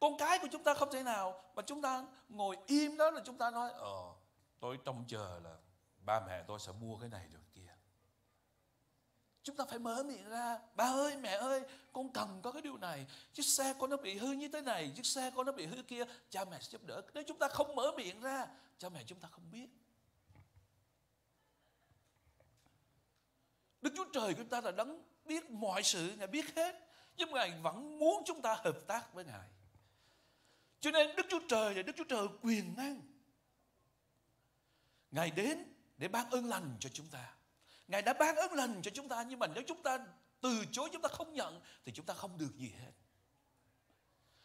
con cái của chúng ta không thể nào mà chúng ta ngồi im đó là chúng ta nói ờ tôi trông chờ là ba mẹ tôi sẽ mua cái này được kia chúng ta phải mở miệng ra ba ơi mẹ ơi con cần có cái điều này chiếc xe con nó bị hư như thế này chiếc xe con nó bị hư kia cha mẹ sẽ giúp đỡ nếu chúng ta không mở miệng ra cha mẹ chúng ta không biết Đức Chúa Trời của chúng ta là đấng biết mọi sự, Ngài biết hết. Nhưng Ngài vẫn muốn chúng ta hợp tác với Ngài. Cho nên Đức Chúa Trời là Đức Chúa Trời quyền năng. Ngài đến để ban ơn lành cho chúng ta. Ngài đã ban ơn lành cho chúng ta nhưng mà nếu chúng ta từ chối chúng ta không nhận thì chúng ta không được gì hết.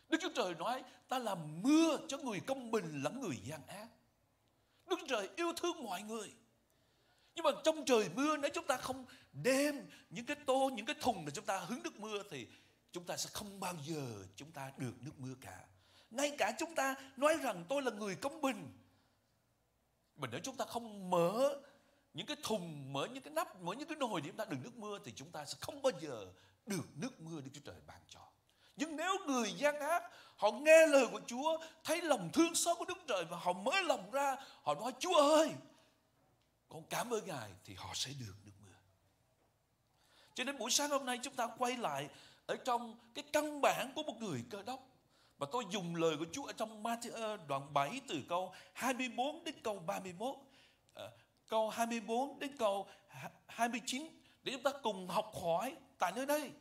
Đức Chúa Trời nói ta làm mưa cho người công bình lẫn người gian ác. Đức Chúa Trời yêu thương mọi người. Nhưng mà trong trời mưa nếu chúng ta không đem những cái tô, những cái thùng để chúng ta hứng nước mưa thì chúng ta sẽ không bao giờ chúng ta được nước mưa cả. Ngay cả chúng ta nói rằng tôi là người công bình. Mà nếu chúng ta không mở những cái thùng, mở những cái nắp, mở những cái nồi để chúng ta đựng nước mưa thì chúng ta sẽ không bao giờ được nước mưa Đức Chúa Trời ban cho. Nhưng nếu người gian ác họ nghe lời của Chúa, thấy lòng thương xót của Đức Trời và họ mở lòng ra, họ nói Chúa ơi, con cảm ơn Ngài thì họ sẽ được nước mưa. Cho nên buổi sáng hôm nay chúng ta quay lại ở trong cái căn bản của một người cơ đốc. Và tôi dùng lời của Chúa ở trong Matthew ờ, đoạn 7 từ câu 24 đến câu 31. À, ờ, câu 24 đến câu 29 để chúng ta cùng học hỏi tại nơi đây.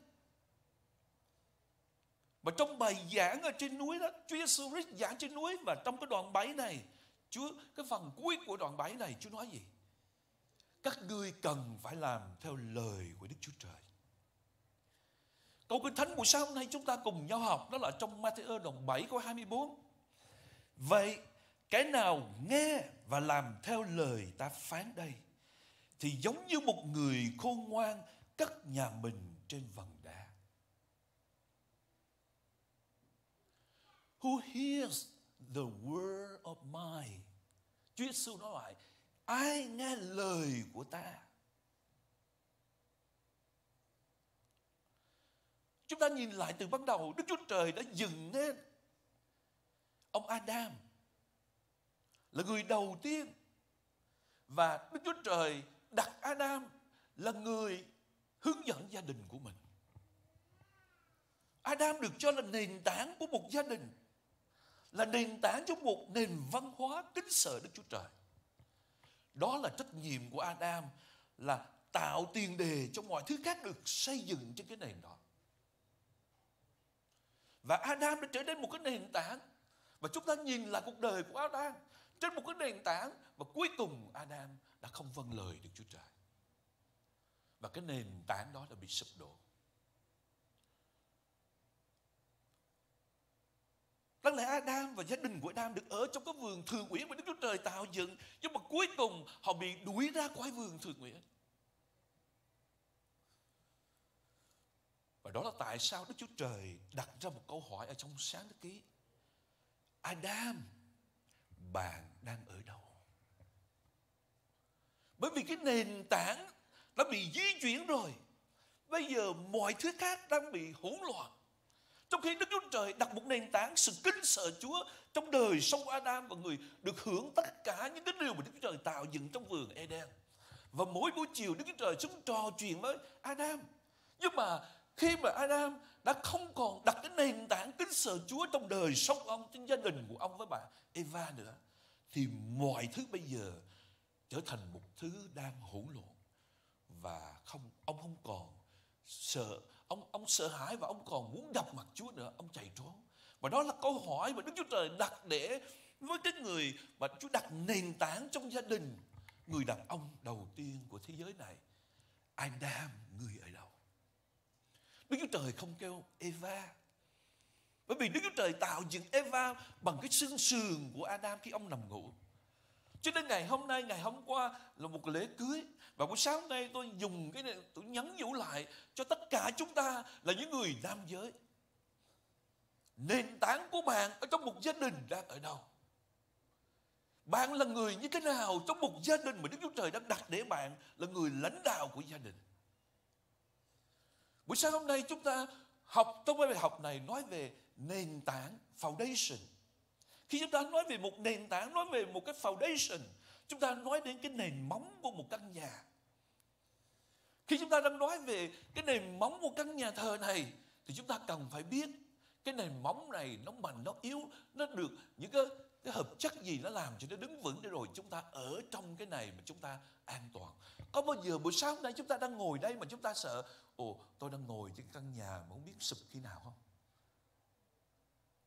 Và trong bài giảng ở trên núi đó, Chúa Jesus Christ giảng trên núi và trong cái đoạn 7 này, Chúa cái phần cuối của đoạn 7 này Chúa nói gì? các ngươi cần phải làm theo lời của Đức Chúa Trời. Câu Kinh Thánh buổi sáng hôm nay chúng ta cùng nhau học đó là trong Matthew đoạn 7 câu 24. Vậy cái nào nghe và làm theo lời ta phán đây thì giống như một người khôn ngoan cất nhà mình trên vần đá. Who hears the word of mine? Chúa Giêsu nói lại, ai nghe lời của ta chúng ta nhìn lại từ ban đầu, đức chúa trời đã dừng nên ông adam là người đầu tiên. Và đức chúa trời đặt adam là người hướng dẫn gia đình của mình. Adam được cho là nền tảng của một gia đình, là nền tảng cho một nền văn hóa kính sợ đức chúa trời. Đó là trách nhiệm của Adam là tạo tiền đề cho mọi thứ khác được xây dựng trên cái nền đó. Và Adam đã trở nên một cái nền tảng. Và chúng ta nhìn lại cuộc đời của Adam trên một cái nền tảng, và cuối cùng Adam đã không vâng lời được Chúa Trời. Và cái nền tảng đó đã bị sụp đổ. Đáng lẽ Adam và gia đình của Adam được ở trong cái vườn thường uyển mà Đức Chúa Trời tạo dựng. Nhưng mà cuối cùng họ bị đuổi ra khỏi vườn thường uyển. Và đó là tại sao Đức Chúa Trời đặt ra một câu hỏi ở trong sáng đức ký. Adam, bạn đang ở đâu? Bởi vì cái nền tảng đã bị di chuyển rồi. Bây giờ mọi thứ khác đang bị hỗn loạn. Trong khi Đức Chúa Trời đặt một nền tảng sự kính sợ Chúa trong đời sống Adam và người được hưởng tất cả những cái điều mà Đức Chúa Trời tạo dựng trong vườn Eden. Và mỗi buổi chiều Đức Chúa Trời xuống trò chuyện với Adam. Nhưng mà khi mà Adam đã không còn đặt cái nền tảng kính sợ Chúa trong đời sống ông, trong gia đình của ông với bà Eva nữa, thì mọi thứ bây giờ trở thành một thứ đang hỗn loạn. Và không ông không còn sợ ông ông sợ hãi và ông còn muốn gặp mặt Chúa nữa ông chạy trốn. Và đó là câu hỏi mà Đức Chúa Trời đặt để với cái người mà Chúa đặt nền tảng trong gia đình người đàn ông đầu tiên của thế giới này Adam người ở đâu? Đức Chúa Trời không kêu Eva bởi vì Đức Chúa Trời tạo dựng Eva bằng cái xương sườn của Adam khi ông nằm ngủ cho nên ngày hôm nay, ngày hôm qua là một lễ cưới. Và buổi sáng hôm nay tôi dùng cái này, tôi nhắn nhủ lại cho tất cả chúng ta là những người nam giới. Nền tảng của bạn ở trong một gia đình đang ở đâu? Bạn là người như thế nào trong một gia đình mà Đức Chúa Trời đã đặt để bạn là người lãnh đạo của gia đình? Buổi sáng hôm nay chúng ta học, trong bài học này nói về nền tảng foundation. Khi chúng ta nói về một nền tảng, nói về một cái foundation, chúng ta nói đến cái nền móng của một căn nhà. Khi chúng ta đang nói về cái nền móng của căn nhà thờ này, thì chúng ta cần phải biết cái nền móng này nó mạnh nó yếu, nó được những cái cái hợp chất gì nó làm cho nó đứng vững để rồi chúng ta ở trong cái này mà chúng ta an toàn? Có bao giờ buổi sáng hôm nay chúng ta đang ngồi đây mà chúng ta sợ ồ tôi đang ngồi trên căn nhà mà không biết sụp khi nào không?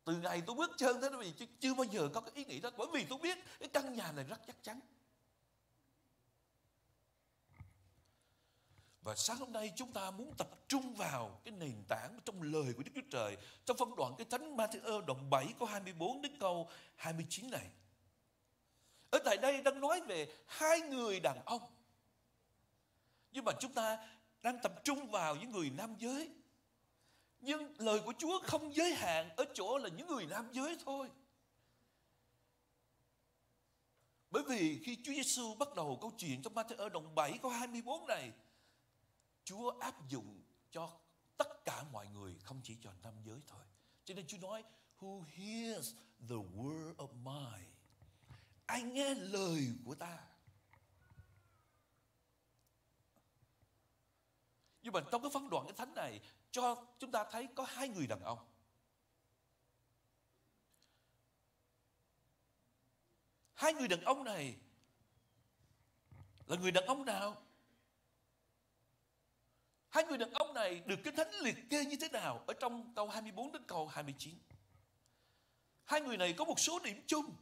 Từ ngày tôi bước chân thế này chưa, chưa bao giờ có cái ý nghĩ đó. Bởi vì tôi biết cái căn nhà này rất chắc chắn. Và sáng hôm nay chúng ta muốn tập trung vào cái nền tảng trong lời của Đức Chúa Trời trong phân đoạn cái thánh Matthew đoạn 7 câu 24 đến câu 29 này. Ở tại đây đang nói về hai người đàn ông. Nhưng mà chúng ta đang tập trung vào những người nam giới. Nhưng lời của Chúa không giới hạn ở chỗ là những người nam giới thôi. Bởi vì khi Chúa Giêsu bắt đầu câu chuyện trong Matthew đoạn 7 câu 24 này Chúa áp dụng cho tất cả mọi người, không chỉ cho nam giới thôi. Cho nên Chúa nói, Who hears the word of mine Ai nghe lời của ta Nhưng mà trong cái phân đoạn cái thánh này, cho chúng ta thấy có hai người đàn ông. Hai người đàn ông này là người đàn ông nào? Hai người đàn ông này được Kinh Thánh liệt kê như thế nào ở trong câu 24 đến câu 29. Hai người này có một số điểm chung.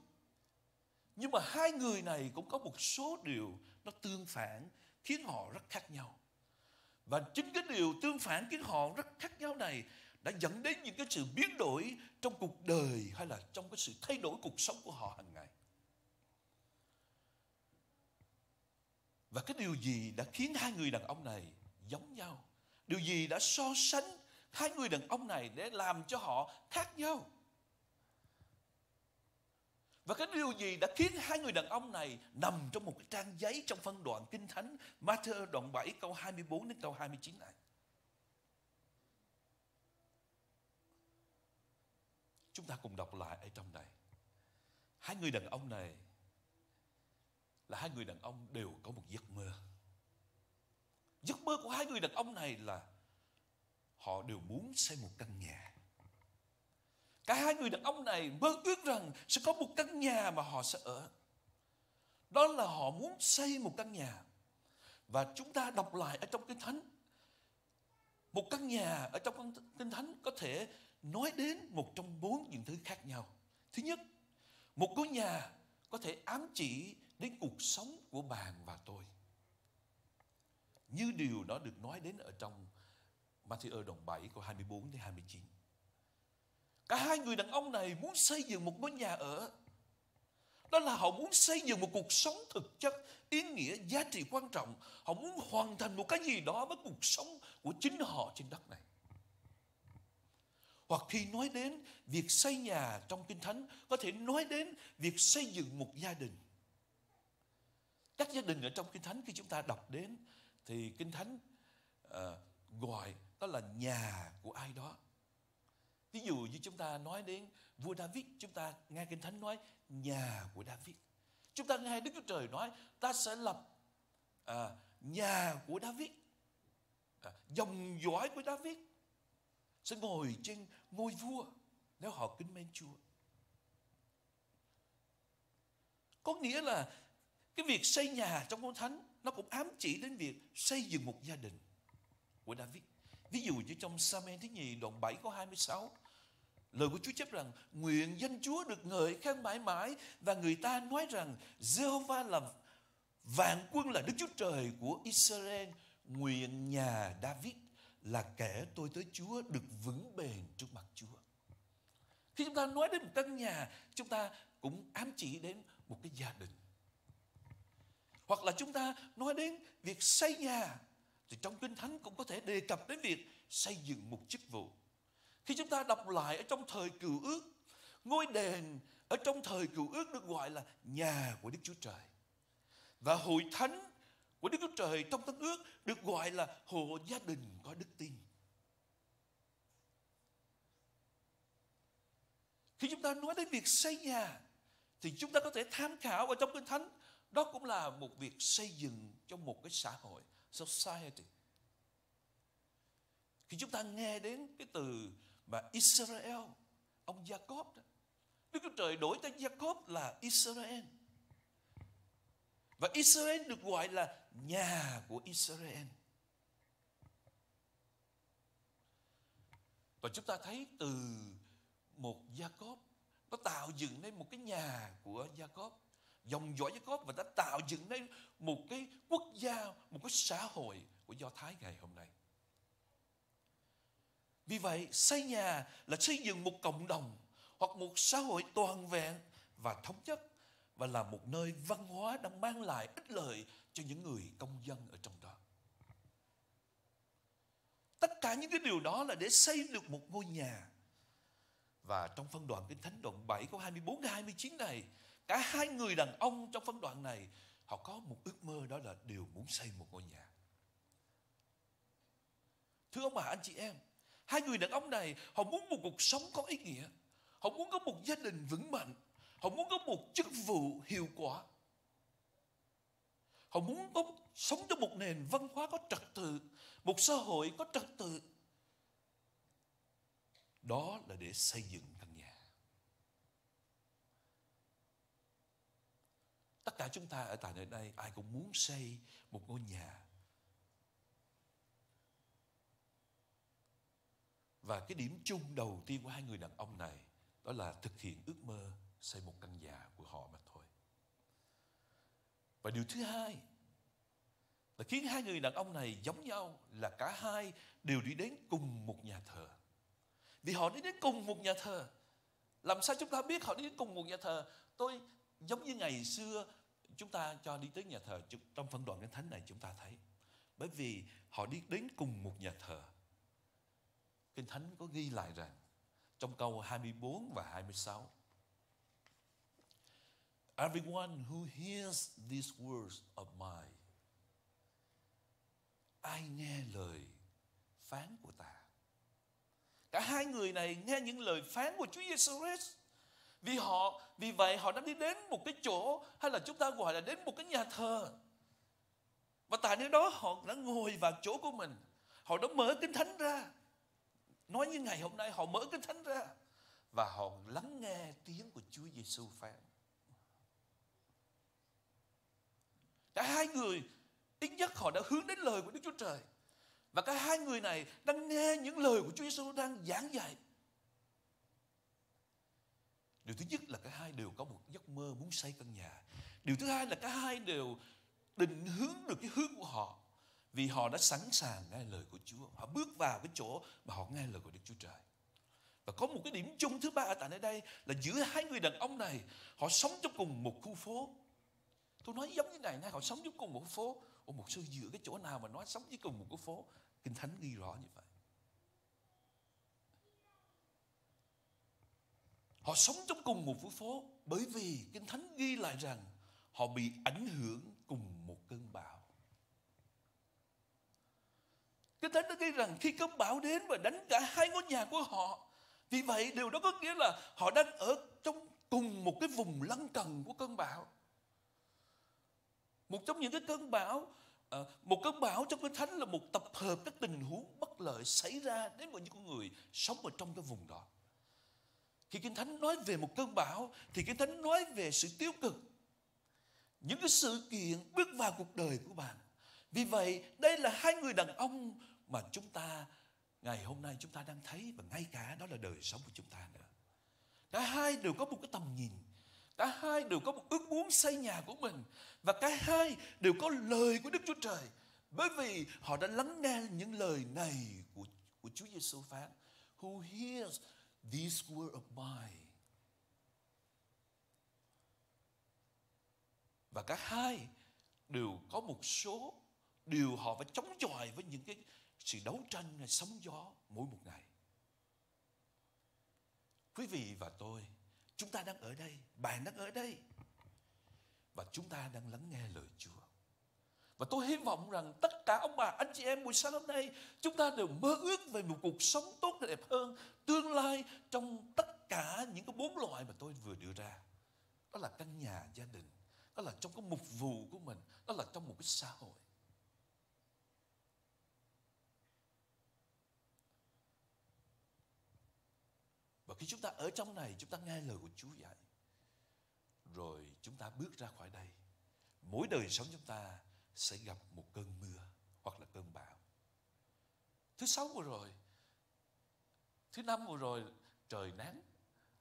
Nhưng mà hai người này cũng có một số điều nó tương phản, khiến họ rất khác nhau. Và chính cái điều tương phản khiến họ rất khác nhau này đã dẫn đến những cái sự biến đổi trong cuộc đời hay là trong cái sự thay đổi cuộc sống của họ hàng ngày. Và cái điều gì đã khiến hai người đàn ông này giống nhau. Điều gì đã so sánh hai người đàn ông này để làm cho họ khác nhau? Và cái điều gì đã khiến hai người đàn ông này nằm trong một cái trang giấy trong phân đoạn Kinh Thánh Matthew đoạn 7 câu 24 đến câu 29 này? Chúng ta cùng đọc lại ở trong đây. Hai người đàn ông này là hai người đàn ông đều có một giấc mơ. Giấc mơ của hai người đàn ông này là họ đều muốn xây một căn nhà. Cả hai người đàn ông này mơ ước rằng sẽ có một căn nhà mà họ sẽ ở. Đó là họ muốn xây một căn nhà. Và chúng ta đọc lại ở trong Kinh Thánh. Một căn nhà ở trong Kinh Thánh có thể nói đến một trong bốn những thứ khác nhau. Thứ nhất, một ngôi nhà có thể ám chỉ đến cuộc sống của bạn và tôi như điều đó được nói đến ở trong Matthew đoạn 7 câu 24 đến 29. Cả hai người đàn ông này muốn xây dựng một ngôi nhà ở. Đó là họ muốn xây dựng một cuộc sống thực chất, ý nghĩa, giá trị quan trọng. Họ muốn hoàn thành một cái gì đó với cuộc sống của chính họ trên đất này. Hoặc khi nói đến việc xây nhà trong Kinh Thánh, có thể nói đến việc xây dựng một gia đình. Các gia đình ở trong Kinh Thánh khi chúng ta đọc đến thì kinh thánh uh, gọi đó là nhà của ai đó. Ví dụ như chúng ta nói đến vua David chúng ta nghe kinh thánh nói nhà của David. Chúng ta nghe Đức Chúa Trời nói ta sẽ lập à, nhà của David à, dòng dõi của David sẽ ngồi trên ngôi vua nếu họ kính mến Chúa. Có nghĩa là cái việc xây nhà trong ngôn thánh nó cũng ám chỉ đến việc xây dựng một gia đình của David. Ví dụ như trong Samen thứ nhì đoạn 7 có 26 Lời của Chúa chép rằng, Nguyện danh Chúa được ngợi khen mãi mãi Và người ta nói rằng, Jehovah là vạn quân là Đức Chúa Trời của Israel. Nguyện nhà David là kẻ tôi tới Chúa được vững bền trước mặt Chúa. Khi chúng ta nói đến một căn nhà, Chúng ta cũng ám chỉ đến một cái gia đình hoặc là chúng ta nói đến việc xây nhà thì trong Kinh Thánh cũng có thể đề cập đến việc xây dựng một chức vụ. Khi chúng ta đọc lại ở trong thời cựu ước, ngôi đền ở trong thời cựu ước được gọi là nhà của Đức Chúa Trời. Và hội thánh của Đức Chúa Trời trong tân ước được gọi là hộ gia đình có đức tin. Khi chúng ta nói đến việc xây nhà thì chúng ta có thể tham khảo ở trong Kinh Thánh đó cũng là một việc xây dựng cho một cái xã hội, society. Khi chúng ta nghe đến cái từ mà Israel, ông Jacob đó, Đức Chúa Trời đổi tên Jacob là Israel. Và Israel được gọi là nhà của Israel. Và chúng ta thấy từ một Jacob, nó tạo dựng nên một cái nhà của Jacob dòng dõi Jacob và đã tạo dựng nên một cái quốc gia một cái xã hội của Do Thái ngày hôm nay vì vậy xây nhà là xây dựng một cộng đồng hoặc một xã hội toàn vẹn và thống nhất và là một nơi văn hóa đang mang lại ích lợi cho những người công dân ở trong đó. Tất cả những cái điều đó là để xây được một ngôi nhà. Và trong phân đoạn Kinh Thánh đoạn 7 câu 24 đến 29 này, cả hai người đàn ông trong phân đoạn này họ có một ước mơ đó là đều muốn xây một ngôi nhà. Thưa ông bà anh chị em, hai người đàn ông này họ muốn một cuộc sống có ý nghĩa. Họ muốn có một gia đình vững mạnh. Họ muốn có một chức vụ hiệu quả. Họ muốn có sống trong một nền văn hóa có trật tự, một xã hội có trật tự. Đó là để xây dựng căn nhà. Tất cả chúng ta ở tại nơi đây, ai cũng muốn xây một ngôi nhà. Và cái điểm chung đầu tiên của hai người đàn ông này, đó là thực hiện ước mơ xây một căn nhà của họ mà thôi. Và điều thứ hai, là khiến hai người đàn ông này giống nhau là cả hai đều đi đến cùng một nhà thờ. Vì họ đi đến cùng một nhà thờ. Làm sao chúng ta biết họ đi đến cùng một nhà thờ? Tôi giống như ngày xưa, chúng ta cho đi tới nhà thờ trong phân đoạn kinh thánh này chúng ta thấy. Bởi vì họ đi đến cùng một nhà thờ. Kinh thánh có ghi lại rằng, trong câu 24 và 26. Everyone who hears these words of mine, ai nghe lời phán của ta. Cả hai người này nghe những lời phán của Chúa Giêsu Christ. Vì họ, vì vậy họ đã đi đến một cái chỗ hay là chúng ta gọi là đến một cái nhà thờ. Và tại nơi đó họ đã ngồi vào chỗ của mình. Họ đã mở kinh thánh ra. Nói như ngày hôm nay họ mở kinh thánh ra và họ lắng nghe tiếng của Chúa Giêsu phán. Cả hai người ít nhất họ đã hướng đến lời của Đức Chúa Trời. Và cả hai người này đang nghe những lời của Chúa Giêsu đang giảng dạy. Điều thứ nhất là cả hai đều có một giấc mơ muốn xây căn nhà. Điều thứ hai là cả hai đều định hướng được cái hướng của họ vì họ đã sẵn sàng nghe lời của Chúa. Họ bước vào cái chỗ mà họ nghe lời của Đức Chúa Trời. Và có một cái điểm chung thứ ba ở tại nơi đây là giữa hai người đàn ông này họ sống trong cùng một khu phố. Tôi nói giống như này, nay họ sống trong cùng một khu phố. Ủa một sư giữa cái chỗ nào mà nói sống với cùng một khu phố? Kinh Thánh ghi rõ như vậy. Họ sống trong cùng một phố phố bởi vì Kinh Thánh ghi lại rằng họ bị ảnh hưởng cùng một cơn bão. Kinh Thánh đã ghi rằng khi cơn bão đến và đánh cả hai ngôi nhà của họ vì vậy điều đó có nghĩa là họ đang ở trong cùng một cái vùng lân cận của cơn bão. Một trong những cái cơn bão, ờ, một cơn bão trong kinh thánh là một tập hợp các tình huống bất lợi xảy ra đến với những con người sống ở trong cái vùng đó. Khi Kinh Thánh nói về một cơn bão thì Kinh Thánh nói về sự tiêu cực. Những cái sự kiện bước vào cuộc đời của bạn. Vì vậy, đây là hai người đàn ông mà chúng ta ngày hôm nay chúng ta đang thấy và ngay cả đó là đời sống của chúng ta nữa. Cả hai đều có một cái tầm nhìn. Cả hai đều có một ước muốn xây nhà của mình. Và cả hai đều có lời của Đức Chúa Trời. Bởi vì họ đã lắng nghe những lời này của, của Chúa Giêsu phán. Who hears these were of mine. Và cả hai đều có một số điều họ phải chống chọi với những cái sự đấu tranh hay sóng gió mỗi một ngày. Quý vị và tôi, chúng ta đang ở đây, bạn đang ở đây. Và chúng ta đang lắng nghe lời Chúa. Và tôi hy vọng rằng tất cả ông bà, anh chị em buổi sáng hôm nay, chúng ta đều mơ ước về một cuộc sống tốt đẹp hơn, tương lai trong tất cả những cái bốn loại mà tôi vừa đưa ra. Đó là căn nhà gia đình đó là trong cái mục vụ của mình đó là trong một cái xã hội. Và khi chúng ta ở trong này chúng ta nghe lời của Chúa dạy. Rồi chúng ta bước ra khỏi đây. Mỗi đời sống chúng ta sẽ gặp một cơn mưa hoặc là cơn bão. Thứ sáu vừa rồi thứ năm vừa rồi trời nắng.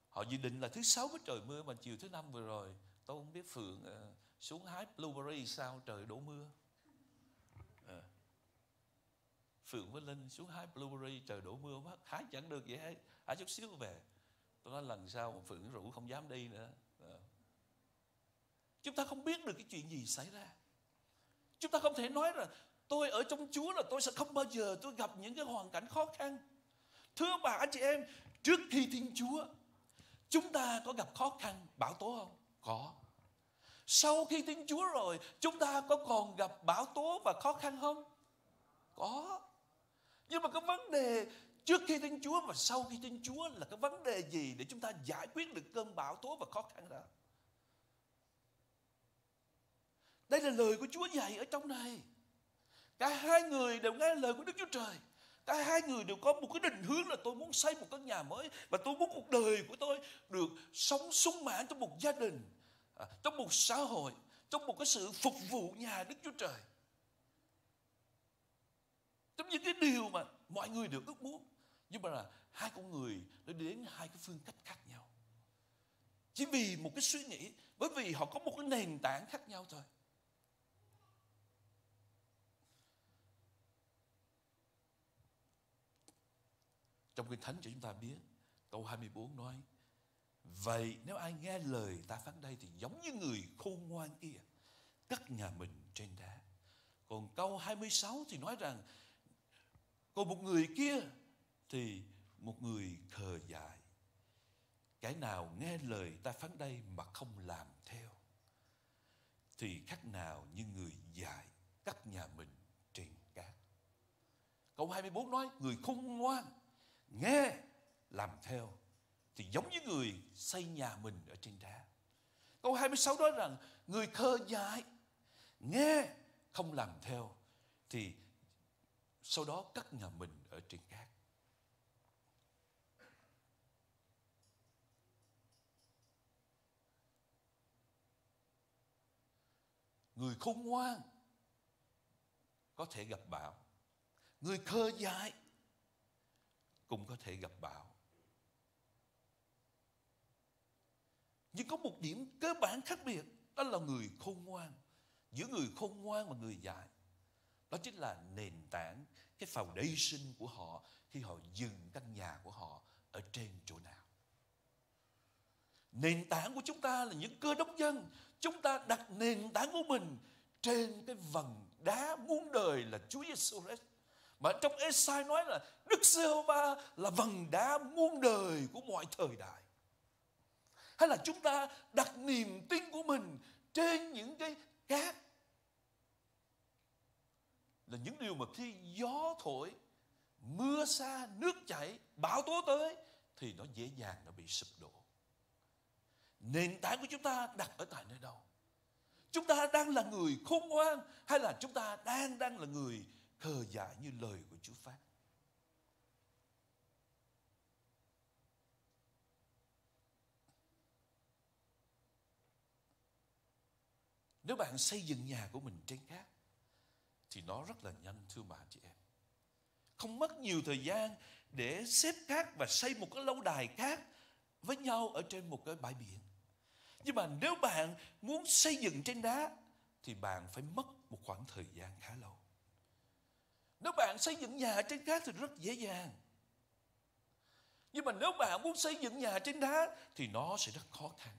Họ dự định là thứ sáu với trời mưa mà chiều thứ năm vừa rồi tôi không biết phượng ờ, xuống hái blueberry sao trời đổ mưa. À. phượng với linh xuống hái blueberry trời đổ mưa mất hái chẳng được vậy hái, hái chút xíu về. Tôi nói lần sau phượng rủ không dám đi nữa. À. chúng ta không biết được cái chuyện gì xảy ra chúng ta không thể nói là tôi ở trong Chúa là tôi sẽ không bao giờ tôi gặp những cái hoàn cảnh khó khăn. Thưa bà anh chị em, trước khi Thiên Chúa, chúng ta có gặp khó khăn, bão tố không? Có. Sau khi Thiên Chúa rồi, chúng ta có còn gặp bão tố và khó khăn không? Có. Nhưng mà cái vấn đề trước khi Thiên Chúa và sau khi Thiên Chúa là cái vấn đề gì để chúng ta giải quyết được cơn bão tố và khó khăn đó? Đây là lời của Chúa dạy ở trong này. Cả hai người đều nghe lời của Đức Chúa Trời. Cả hai người đều có một cái định hướng là tôi muốn xây một căn nhà mới và tôi muốn cuộc đời của tôi được sống sung mãn trong một gia đình, à, trong một xã hội, trong một cái sự phục vụ nhà Đức Chúa Trời. Trong những cái điều mà mọi người đều ước muốn. Nhưng mà là hai con người nó đến hai cái phương cách khác nhau. Chỉ vì một cái suy nghĩ, bởi vì họ có một cái nền tảng khác nhau thôi. Trong Kinh Thánh cho chúng ta biết, Câu 24 nói, Vậy nếu ai nghe lời ta phán đây Thì giống như người khôn ngoan kia, cắt nhà mình trên đá. Còn câu 26 thì nói rằng, Còn một người kia Thì một người khờ dại. Cái nào nghe lời ta phán đây Mà không làm theo, Thì khác nào như người dại cắt nhà mình trên cát. Câu 24 nói, Người khôn ngoan nghe, làm theo, thì giống như người xây nhà mình ở trên đá. Câu 26 nói rằng, người khơ dại, nghe, không làm theo, thì sau đó cất nhà mình ở trên cát. Người khôn ngoan có thể gặp bão. Người khơ dại cũng có thể gặp bão. Nhưng có một điểm cơ bản khác biệt, đó là người khôn ngoan. Giữa người khôn ngoan và người dại. Đó chính là nền tảng, cái foundation của họ khi họ dừng căn nhà của họ ở trên chỗ nào. Nền tảng của chúng ta là những cơ đốc dân. Chúng ta đặt nền tảng của mình trên cái vầng đá muôn đời là Chúa Giêsu Christ. Mà trong Esai nói là Đức Giê-hô-va là vầng đá muôn đời của mọi thời đại. Hay là chúng ta đặt niềm tin của mình trên những cái cát là những điều mà khi gió thổi, mưa xa, nước chảy, bão tố tới thì nó dễ dàng nó bị sụp đổ. Nền tảng của chúng ta đặt ở tại nơi đâu? Chúng ta đang là người khôn ngoan hay là chúng ta đang đang là người thờ dại như lời của Chúa phát. Nếu bạn xây dựng nhà của mình trên cát, thì nó rất là nhanh, thưa bà chị em. Không mất nhiều thời gian để xếp cát và xây một cái lâu đài cát với nhau ở trên một cái bãi biển. Nhưng mà nếu bạn muốn xây dựng trên đá, thì bạn phải mất một khoảng thời gian khá lâu. Nếu bạn xây dựng nhà trên cát thì rất dễ dàng. Nhưng mà nếu bạn muốn xây dựng nhà trên đá thì nó sẽ rất khó khăn.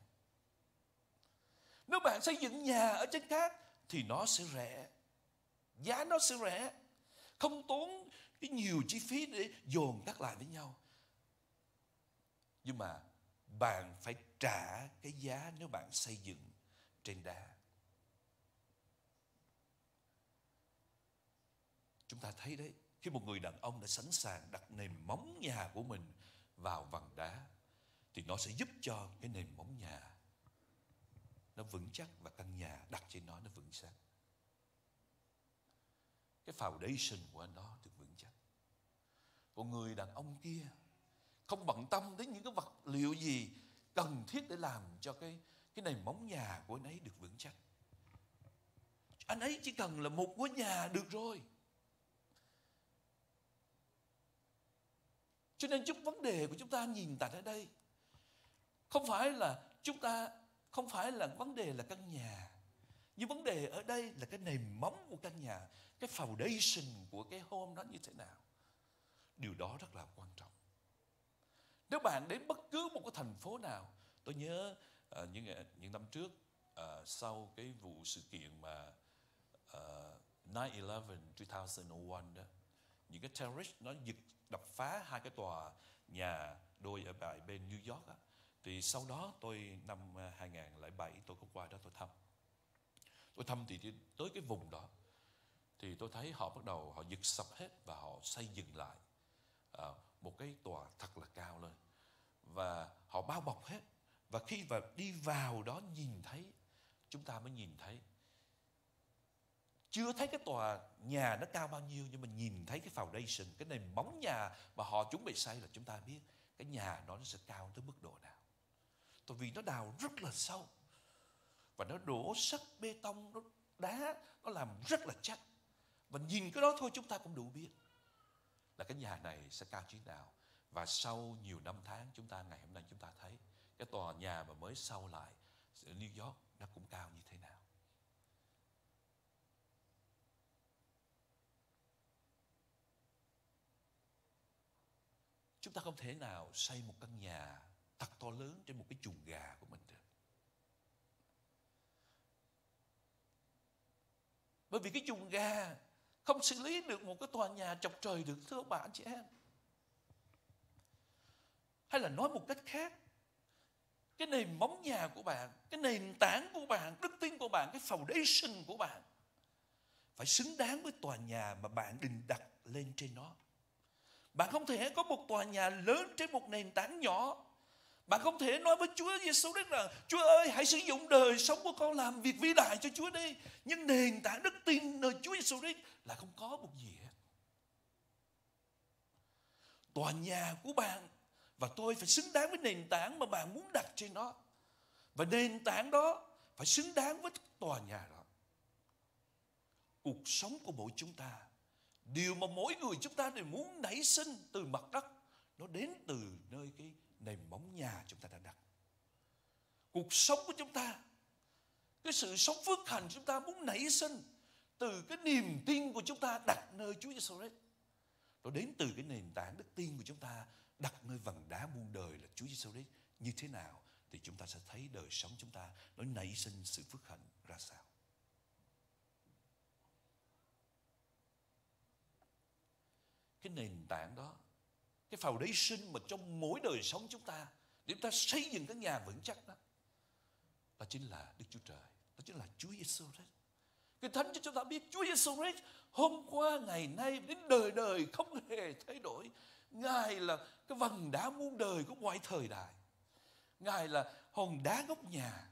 Nếu bạn xây dựng nhà ở trên cát thì nó sẽ rẻ. Giá nó sẽ rẻ. Không tốn cái nhiều chi phí để dồn các lại với nhau. Nhưng mà bạn phải trả cái giá nếu bạn xây dựng trên đá. Chúng ta thấy đấy, khi một người đàn ông đã sẵn sàng đặt nền móng nhà của mình vào vằn đá, thì nó sẽ giúp cho cái nền móng nhà nó vững chắc và căn nhà đặt trên nó nó vững chắc cái foundation của nó được vững chắc. Còn người đàn ông kia không bận tâm đến những cái vật liệu gì cần thiết để làm cho cái cái nền móng nhà của anh ấy được vững chắc. Anh ấy chỉ cần là một ngôi nhà được rồi. Cho nên chút vấn đề của chúng ta nhìn tại ở đây. Không phải là chúng ta không phải là vấn đề là căn nhà. Nhưng vấn đề ở đây là cái nền móng của căn nhà cái foundation của cái home đó như thế nào. Điều đó rất là quan trọng. Nếu bạn đến bất cứ một cái thành phố nào tôi nhớ uh, những ờ, những năm trước uh, sau cái vụ sự kiện mà uh, 9/11 2001 đó những cái terrorist nó giật đập phá hai cái tòa nhà đôi ở tại bên New York á, thì sau đó tôi năm à, 2007 tôi có qua đó tôi thăm. Tôi thăm thì tới cái vùng đó thì tôi thấy họ bắt đầu họ giật sập hết và họ xây dựng lại à, một cái tòa thật là cao lên. Và họ bao bọc hết. Và khi và đi vào đó nhìn thấy chúng ta mới nhìn thấy chưa thấy cái tòa nhà nó cao bao nhiêu, nhưng mà nhìn thấy cái foundation, cái nền móng nhà mà họ chuẩn bị xây là chúng ta biết cái nhà đó nó sẽ cao tới mức độ nào. Tại vì nó đào rất là sâu và nó đổ sắt bê tông, nó đá, nó làm rất là chắc. Và nhìn cái đó thôi chúng ta cũng đủ biết là cái nhà này sẽ cao chí nào. Và sau nhiều năm tháng chúng ta, ngày hôm nay chúng ta thấy cái tòa nhà mà mới sau lại ở New York nó cũng cao như thế nào. Chúng ta không thể nào xây một căn nhà thật to lớn trên một cái chuồng gà của mình được. Bởi vì cái chuồng gà không xử lý được một cái tòa nhà chọc trời được, thưa bạn chị em. Hay là nói một cách khác, cái nền móng nhà của bạn, cái nền tảng của bạn, đức tin của bạn, cái foundation của bạn phải xứng đáng với tòa nhà mà bạn định đặt lên trên nó bạn không thể có một tòa nhà lớn trên một nền tảng nhỏ bạn không thể nói với Chúa Giêsu Đức rằng Chúa ơi hãy sử dụng đời sống của con làm việc vĩ đại cho Chúa đi. Nhưng nền tảng đức tin nơi Chúa Giêsu Đức là không có một gì hết. Tòa nhà của bạn và tôi phải xứng đáng với nền tảng mà bạn muốn đặt trên nó. Và nền tảng đó phải xứng đáng với tòa nhà đó. Cuộc sống của mỗi chúng ta, điều mà mỗi người chúng ta đều muốn nảy sinh từ mặt đất, nó đến từ nơi cái nền móng nhà chúng ta đã đặt. Cuộc sống của chúng ta, cái sự sống phước hạnh chúng ta muốn nảy sinh từ cái niềm tin của chúng ta đặt nơi Chúa Giêsu Christ. Nó đến từ cái nền tảng đức tin của chúng ta đặt nơi vầng đá muôn đời là Chúa Giêsu Christ như thế nào thì chúng ta sẽ thấy đời sống chúng ta nó nảy sinh sự phước hạnh ra sao. Cái nền tảng đó, cái foundation mà trong mỗi đời sống chúng ta, để chúng ta xây dựng cái nhà vững chắc đó đó chính là Đức Chúa Trời, đó chính là Chúa Giêsu đấy. cái thánh cho chúng ta biết Chúa Giêsu Christ hôm qua, ngày nay đến đời đời không hề thay đổi. Ngài là cái vầng đá muôn đời của mọi thời đại. Ngài là hòn đá gốc nhà.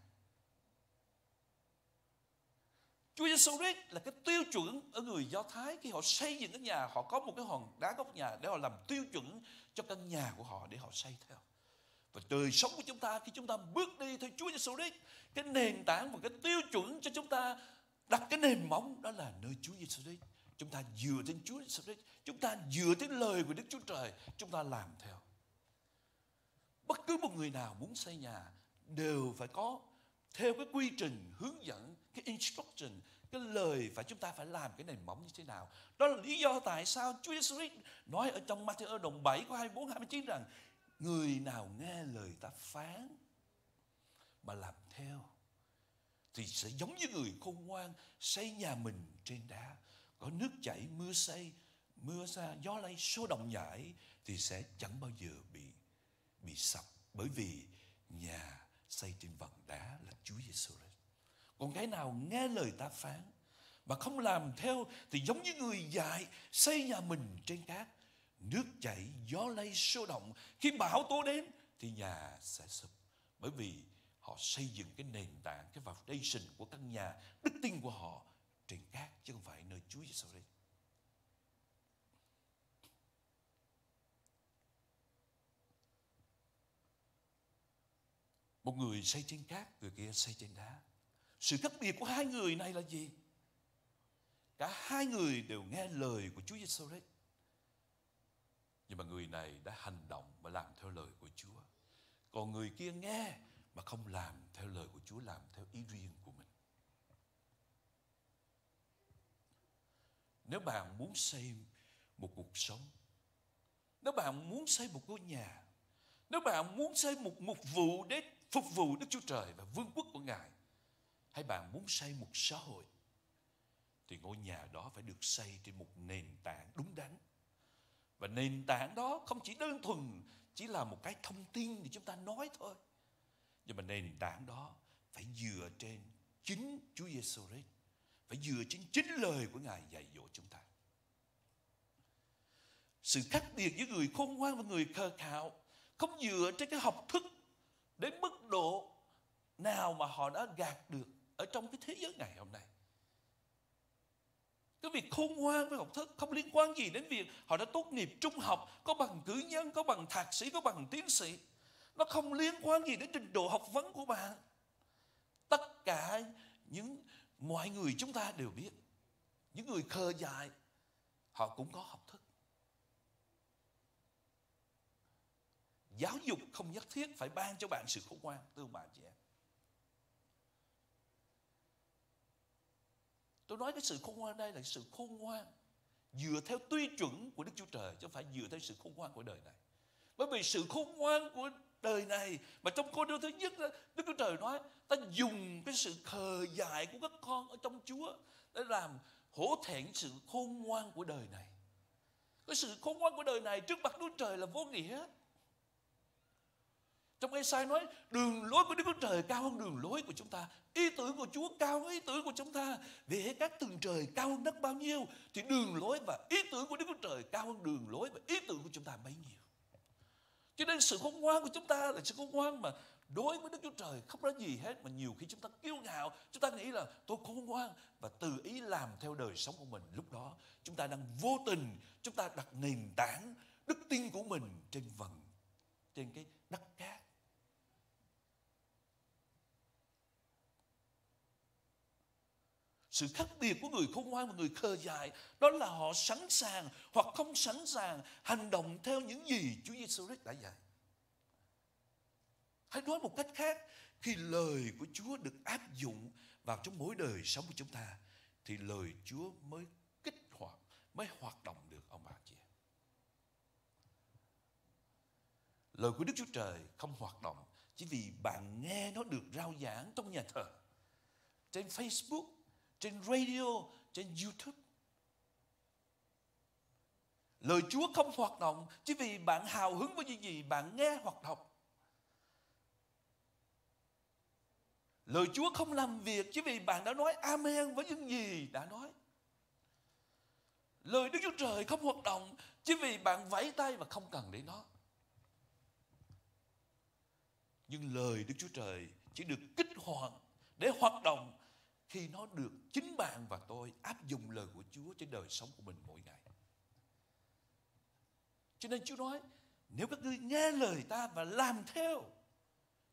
Chúa Giêsu đấy là cái tiêu chuẩn ở người Do Thái khi họ xây dựng cái nhà họ có một cái hòn đá góc nhà để họ làm tiêu chuẩn cho căn nhà của họ để họ xây theo. Và đời sống của chúng ta khi chúng ta bước đi theo Chúa Giêsu đấy cái nền tảng và cái tiêu chuẩn cho chúng ta đặt cái nền móng đó là nơi Chúa Giêsu đấy Chúng ta dựa trên Chúa Giêsu đấy chúng ta dựa trên lời của Đức Chúa Trời, chúng ta làm theo. Bất cứ một người nào muốn xây nhà đều phải có theo cái quy trình hướng dẫn cái instruction, cái lời phải chúng ta phải làm cái nền móng như thế nào. Đó là lý do tại sao Chúa Giêsu Christ nói ở trong Matthew đồng 7 có 24 29 rằng, người nào nghe lời ta phán mà làm theo thì sẽ giống như người khôn ngoan xây nhà mình trên đá. Có nước chảy, mưa xây mưa ra gió lay, số động nhảy thì sẽ chẳng bao giờ bị bị sập. Bởi vì nhà xây trên vần đá là Chúa Giêsu Christ con cái nào nghe lời ta phán mà không làm theo thì giống như người dạy xây nhà mình trên cát. Nước chảy, gió lay sôi động. Khi bão tố đến thì nhà sẽ sụp bởi vì họ xây dựng cái nền tảng cái foundation của căn nhà đức tin của họ trên cát chứ không phải nơi Chúa sau đây Một người xây trên cát, người kia xây trên đá. Sự khác biệt của hai người này là gì? Cả hai người đều nghe lời của Chúa Giêsu đấy, Nhưng mà người này đã hành động và làm theo lời của Chúa. Còn người kia nghe mà không làm theo lời của Chúa, làm theo ý riêng của mình. Nếu bạn muốn xây một cuộc sống, nếu bạn muốn xây một ngôi nhà, nếu bạn muốn xây một mục vụ để phục vụ Đức Chúa Trời và vương quốc của Ngài, hay bạn muốn xây một xã hội, thì ngôi nhà đó phải được xây trên một nền tảng đúng đắn. Và nền tảng đó không chỉ đơn thuần chỉ là một cái thông tin để chúng ta nói thôi. Nhưng mà nền tảng đó phải dựa trên chính Chúa Giêsu Christ, phải dựa trên chính lời của Ngài dạy dỗ chúng ta. Sự khác biệt giữa người khôn ngoan và người khờ khạo không dựa trên cái học thức đến mức độ nào mà họ đã gạt được ở trong cái thế giới ngày hôm nay. Cái việc khôn ngoan với học thức không liên quan gì đến việc họ đã tốt nghiệp trung học, có bằng cử nhân, có bằng thạc sĩ, có bằng tiến sĩ. Nó không liên quan gì đến trình độ học vấn của bạn. Tất cả những mọi người chúng ta đều biết. Những người khờ dại, họ cũng có học thức. Giáo dục không nhất thiết phải ban cho bạn sự khôn ngoan, thưa bà chị em. Tôi nói cái sự khôn ngoan đây là sự khôn ngoan dựa theo tuy chuẩn của Đức Chúa Trời chứ không phải dựa theo sự khôn ngoan của đời này. Bởi vì sự khôn ngoan của đời này mà trong câu đơn thứ nhất đó, Đức Chúa Trời nói ta dùng cái sự khờ dại của các con ở trong Chúa để làm hổ thẹn sự khôn ngoan của đời này. Cái sự khôn ngoan của đời này trước mặt Đức Trời là vô nghĩa. Trong Ê-sai nói đường lối của Đức Chúa Trời cao hơn đường lối của chúng ta. Ý tưởng của Chúa cao hơn ý tưởng của chúng ta. Vì các tầng trời cao hơn đất bao nhiêu thì đường lối và ý tưởng của Đức Chúa Trời cao hơn đường lối và ý tưởng của chúng ta bấy nhiêu. Cho nên sự khôn ngoan của chúng ta là sự khôn ngoan mà đối với Đức Chúa Trời không có gì hết mà nhiều khi chúng ta kiêu ngạo, chúng ta nghĩ là tôi khôn ngoan và tự ý làm theo đời sống của mình. Lúc đó chúng ta đang vô tình chúng ta đặt nền tảng đức tin của mình trên vần trên cái đất cát Sự khác biệt của người khôn ngoan và người khờ dại đó là họ sẵn sàng hoặc không sẵn sàng hành động theo những gì Chúa Giêsu Christ đã dạy. Hay nói một cách khác, khi lời của Chúa được áp dụng vào trong mỗi đời sống của chúng ta thì lời Chúa mới kích hoạt, mới hoạt động được ông bà chị Lời của Đức Chúa Trời không hoạt động chỉ vì bạn nghe nó được rao giảng trong nhà thờ, trên Facebook, trên radio, trên YouTube. Lời Chúa không hoạt động chỉ vì bạn hào hứng với những gì bạn nghe hoặc đọc. Lời Chúa không làm việc chỉ vì bạn đã nói amen với những gì đã nói. Lời Đức Chúa Trời không hoạt động chỉ vì bạn vẫy tay và không cần để nó. Nhưng lời Đức Chúa Trời chỉ được kích hoạt để hoạt động khi nó được chính bạn và tôi áp dụng lời của Chúa trên đời sống của mình mỗi ngày. Cho nên Chúa nói, nếu các ngươi nghe lời ta và làm theo,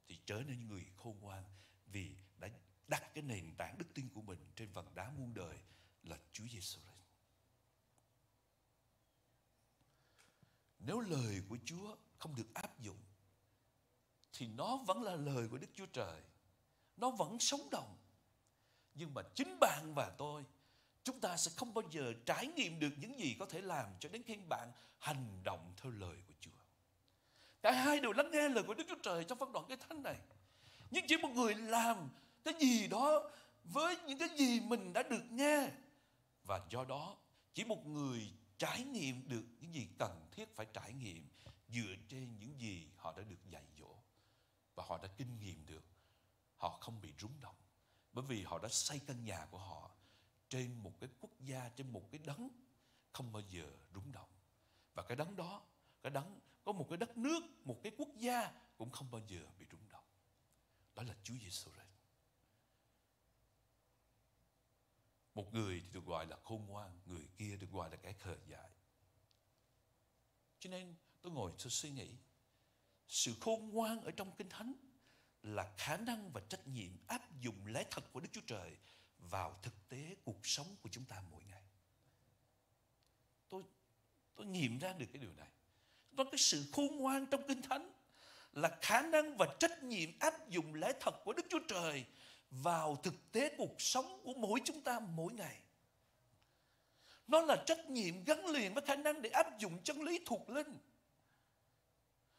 thì trở nên người khôn ngoan vì đã đặt cái nền tảng đức tin của mình trên vần đá muôn đời là Chúa Giêsu Christ. Nếu lời của Chúa không được áp dụng thì nó vẫn là lời của Đức Chúa Trời. Nó vẫn sống động nhưng mà chính bạn và tôi, chúng ta sẽ không bao giờ trải nghiệm được những gì có thể làm cho đến khi bạn hành động theo lời của Chúa. Cả hai đều lắng nghe lời của Đức Chúa Trời trong phân đoạn cái thánh này. Nhưng chỉ một người làm cái gì đó với những cái gì mình đã được nghe. Và do đó, chỉ một người trải nghiệm được những gì cần thiết phải trải nghiệm dựa trên những gì họ đã được dạy dỗ và họ đã kinh nghiệm được, họ không bị rúng động bởi vì họ đã xây căn nhà của họ trên một cái quốc gia, trên một cái đấng không bao giờ rung động. Và cái đấng đó, cái đấng có một cái đất nước, một cái quốc gia cũng không bao giờ bị rung động. Đó là Chúa Giêsu Christ. Một người thì được gọi là khôn ngoan, người kia được gọi là kẻ khờ dại. Cho nên tôi ngồi tôi suy nghĩ, sự khôn ngoan ở trong Kinh Thánh là khả năng và trách nhiệm áp dụng lẽ thật của Đức Chúa Trời vào thực tế cuộc sống của chúng ta mỗi ngày. Tôi tôi nghiệm ra được cái điều này. Đó cái sự khôn ngoan trong Kinh Thánh là khả năng và trách nhiệm áp dụng lẽ thật của Đức Chúa Trời vào thực tế cuộc sống của mỗi chúng ta mỗi ngày. Nó là trách nhiệm gắn liền với khả năng để áp dụng chân lý thuộc linh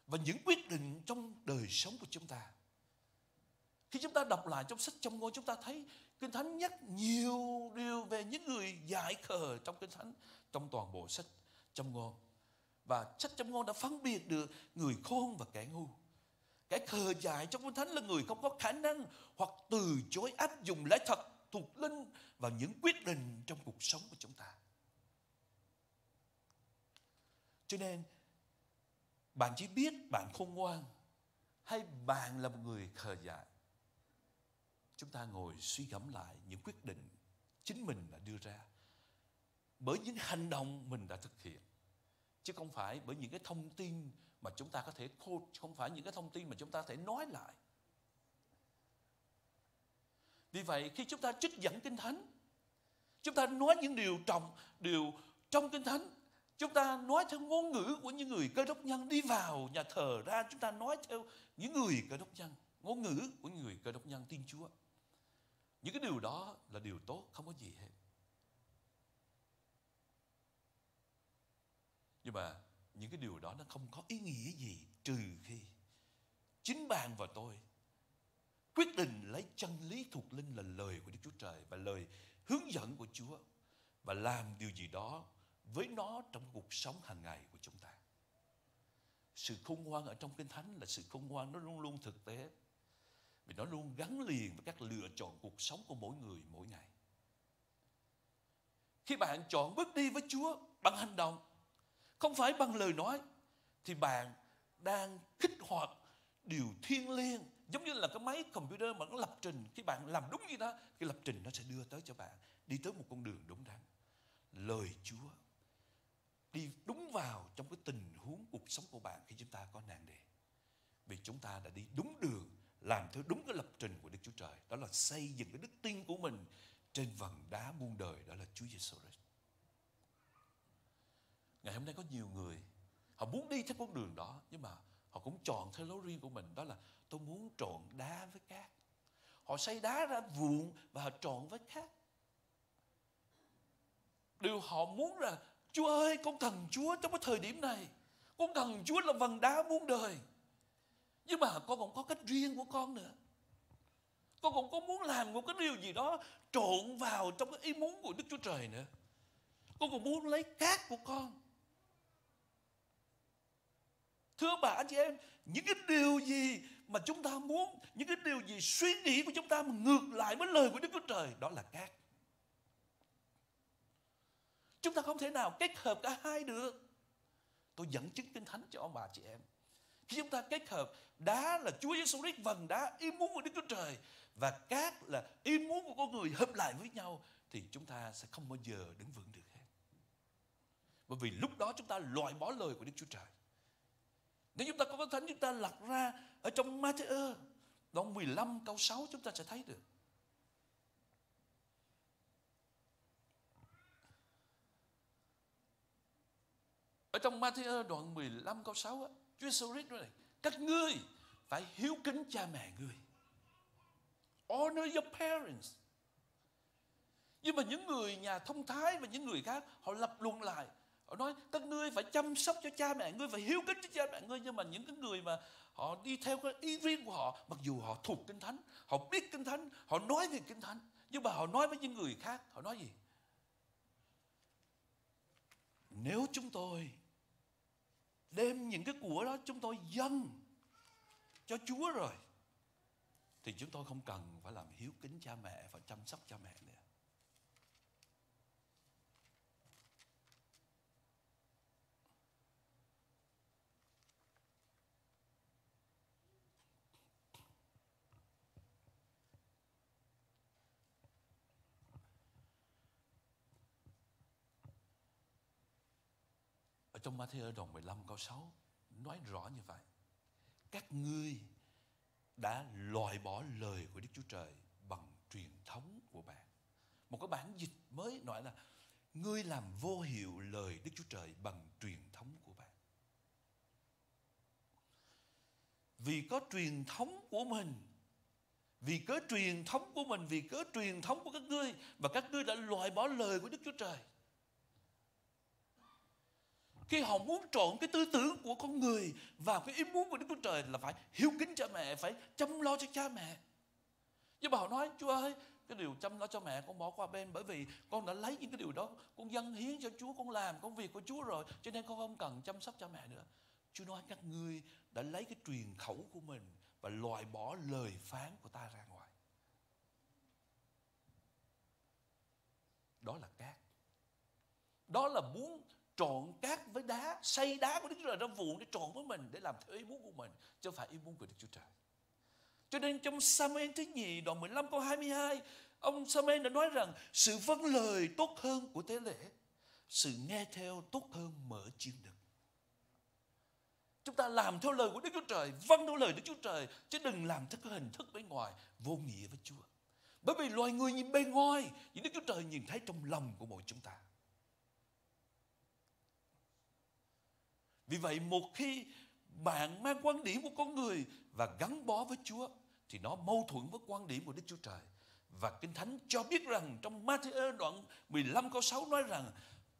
và những quyết định trong đời sống của chúng ta. Khi chúng ta đọc lại trong sách trong ngôn, chúng ta thấy Kinh Thánh nhắc nhiều điều về những người dại khờ trong Kinh Thánh trong toàn bộ sách trong ngôn. Và sách trong ngôn đã phân biệt được người khôn và kẻ ngu. Kẻ khờ dại trong Kinh Thánh là người không có khả năng hoặc từ chối áp dụng lẽ thật thuộc linh vào những quyết định trong cuộc sống của chúng ta. Cho nên, bạn chỉ biết bạn khôn ngoan hay bạn là một người khờ dại. Chúng ta ngồi suy gẫm lại những quyết định chính mình đã đưa ra bởi những hành động mình đã thực hiện chứ không phải bởi những cái thông tin mà chúng ta có thể quote, không phải những cái thông tin mà chúng ta có thể nói lại. Vì vậy khi chúng ta trích dẫn Kinh Thánh, chúng ta nói những điều trọng, điều trong Kinh Thánh, chúng ta nói theo ngôn ngữ của những người cơ đốc nhân đi vào nhà thờ ra, chúng ta nói theo những người cơ đốc nhân, ngôn ngữ của những người cơ đốc nhân Tin Chúa. Những cái điều đó là điều tốt, không có gì hết. Nhưng mà những cái điều đó nó không có ý nghĩa gì trừ khi chính bạn và tôi quyết định lấy chân lý thuộc linh là lời của Đức Chúa Trời và lời hướng dẫn của Chúa và làm điều gì đó với nó trong cuộc sống hàng ngày của chúng ta. Sự khôn ngoan ở trong Kinh Thánh là sự khôn ngoan nó luôn luôn thực tế. Vì nó luôn gắn liền với các lựa chọn cuộc sống của mỗi người mỗi ngày. Khi bạn chọn bước đi với Chúa bằng hành động, không phải bằng lời nói, thì bạn đang kích hoạt điều thiên liêng, giống như là cái máy computer mà nó lập trình. Khi bạn làm đúng như đó, cái lập trình nó sẽ đưa tới cho bạn đi tới một con đường đúng đắn. Lời Chúa đi đúng vào trong cái tình huống cuộc sống của bạn khi chúng ta có nạn đề. Vì chúng ta đã đi đúng đường làm theo đúng cái lập trình của Đức Chúa Trời. Đó là xây dựng cái đức tin của mình trên vầng đá muôn đời, đó là Chúa Giêsu Christ ngày hôm nay có nhiều người, họ muốn đi theo con đường đó, nhưng mà họ cũng chọn theo lối riêng của mình. Đó là tôi muốn trộn đá với cát. Họ xây đá ra vụn và họ trộn với cát. Điều họ muốn là, Chúa ơi, con cần Chúa trong cái thời điểm này. Con cần Chúa là vần đá muôn đời nhưng mà con còn có cách riêng của con nữa con còn có muốn làm một cái điều gì đó trộn vào trong cái ý muốn của Đức Chúa Trời nữa con còn muốn lấy cát của con Thưa bà anh chị em, những cái điều gì mà chúng ta muốn, những cái điều gì suy nghĩ của chúng ta mà ngược lại với lời của Đức Chúa Trời, đó là cát. Chúng ta không thể nào kết hợp cả hai được. Tôi dẫn chứng kinh thánh cho ông bà chị em. Khi chúng ta kết hợp đá là Chúa Giêsu Christ vần đá ý muốn của Đức Chúa Trời và cát là ý muốn của con người hợp lại với nhau thì chúng ta sẽ không bao giờ đứng vững được hết. Bởi vì lúc đó chúng ta loại bỏ lời của Đức Chúa Trời. Nếu chúng ta có thánh chúng ta lật ra ở trong Matthew đoạn 15 câu 6 chúng ta sẽ thấy được. Ở trong Matthew đoạn 15 câu 6 á, Chúa Jesus Christ nói này, các ngươi phải hiếu kính cha mẹ ngươi. Honor your parents. Nhưng mà những người nhà thông thái và những người khác họ lập luận lại Họ nói các ngươi phải chăm sóc cho cha mẹ ngươi phải hiếu kính cho cha mẹ ngươi nhưng mà những cái người mà họ đi theo cái ý riêng của họ mặc dù họ thuộc kinh thánh họ biết kinh thánh họ nói về kinh thánh nhưng mà họ nói với những người khác họ nói gì nếu chúng tôi đem những cái của đó chúng tôi dâng cho Chúa rồi. Thì chúng tôi không cần phải làm hiếu kính cha mẹ và chăm sóc cha mẹ nữa. Trong Matthew đoạn 15 câu 6 nói rõ như vậy. Các ngươi đã loại bỏ lời của Đức Chúa Trời bằng truyền thống của bạn. Một cái bản dịch mới nói là, ngươi làm vô hiệu lời Đức Chúa Trời bằng truyền thống của bạn. Vì có truyền thống của mình, vì cớ truyền thống của mình, Vì cớ truyền thống của các ngươi, Và các ngươi đã loại bỏ lời của Đức Chúa Trời khi họ muốn trộn cái tư tưởng của con người vào cái ý muốn của Đức Chúa Trời là phải hiếu kính cha mẹ, phải chăm lo cho cha mẹ. Nhưng mà họ nói, Chúa ơi, cái điều chăm lo cho mẹ con bỏ qua bên bởi vì con đã lấy những cái điều đó con dâng hiến cho Chúa con làm công việc của Chúa rồi cho nên con không cần chăm sóc cha mẹ nữa. Chúa nói các ngươi đã lấy cái truyền khẩu của mình và loại bỏ lời phán của ta ra ngoài. Đó là cát. Đó là muốn trộn cát với đá xây đá của Đức Chúa Trời trong vụ để trộn với mình để làm theo ý muốn của mình chứ không phải ý muốn của Đức Chúa Trời cho nên trong Samuel thứ nhì đoạn 15 câu 22 ông Samuel đã nói rằng sự vâng lời tốt hơn của tế lễ sự nghe theo tốt hơn mở chiên đực Chúng ta làm theo lời của Đức Chúa Trời, vâng theo lời Đức Chúa Trời, chứ đừng làm theo cái hình thức bên ngoài vô nghĩa với Chúa. Bởi vì loài người nhìn bên ngoài, nhưng Đức Chúa Trời nhìn thấy trong lòng của mỗi chúng ta. Vì vậy một khi bạn mang quan điểm của con người và gắn bó với Chúa, thì nó mâu thuẫn với quan điểm của Đức Chúa Trời. Và Kinh Thánh cho biết rằng trong Matthew đoạn 15 câu 6 nói rằng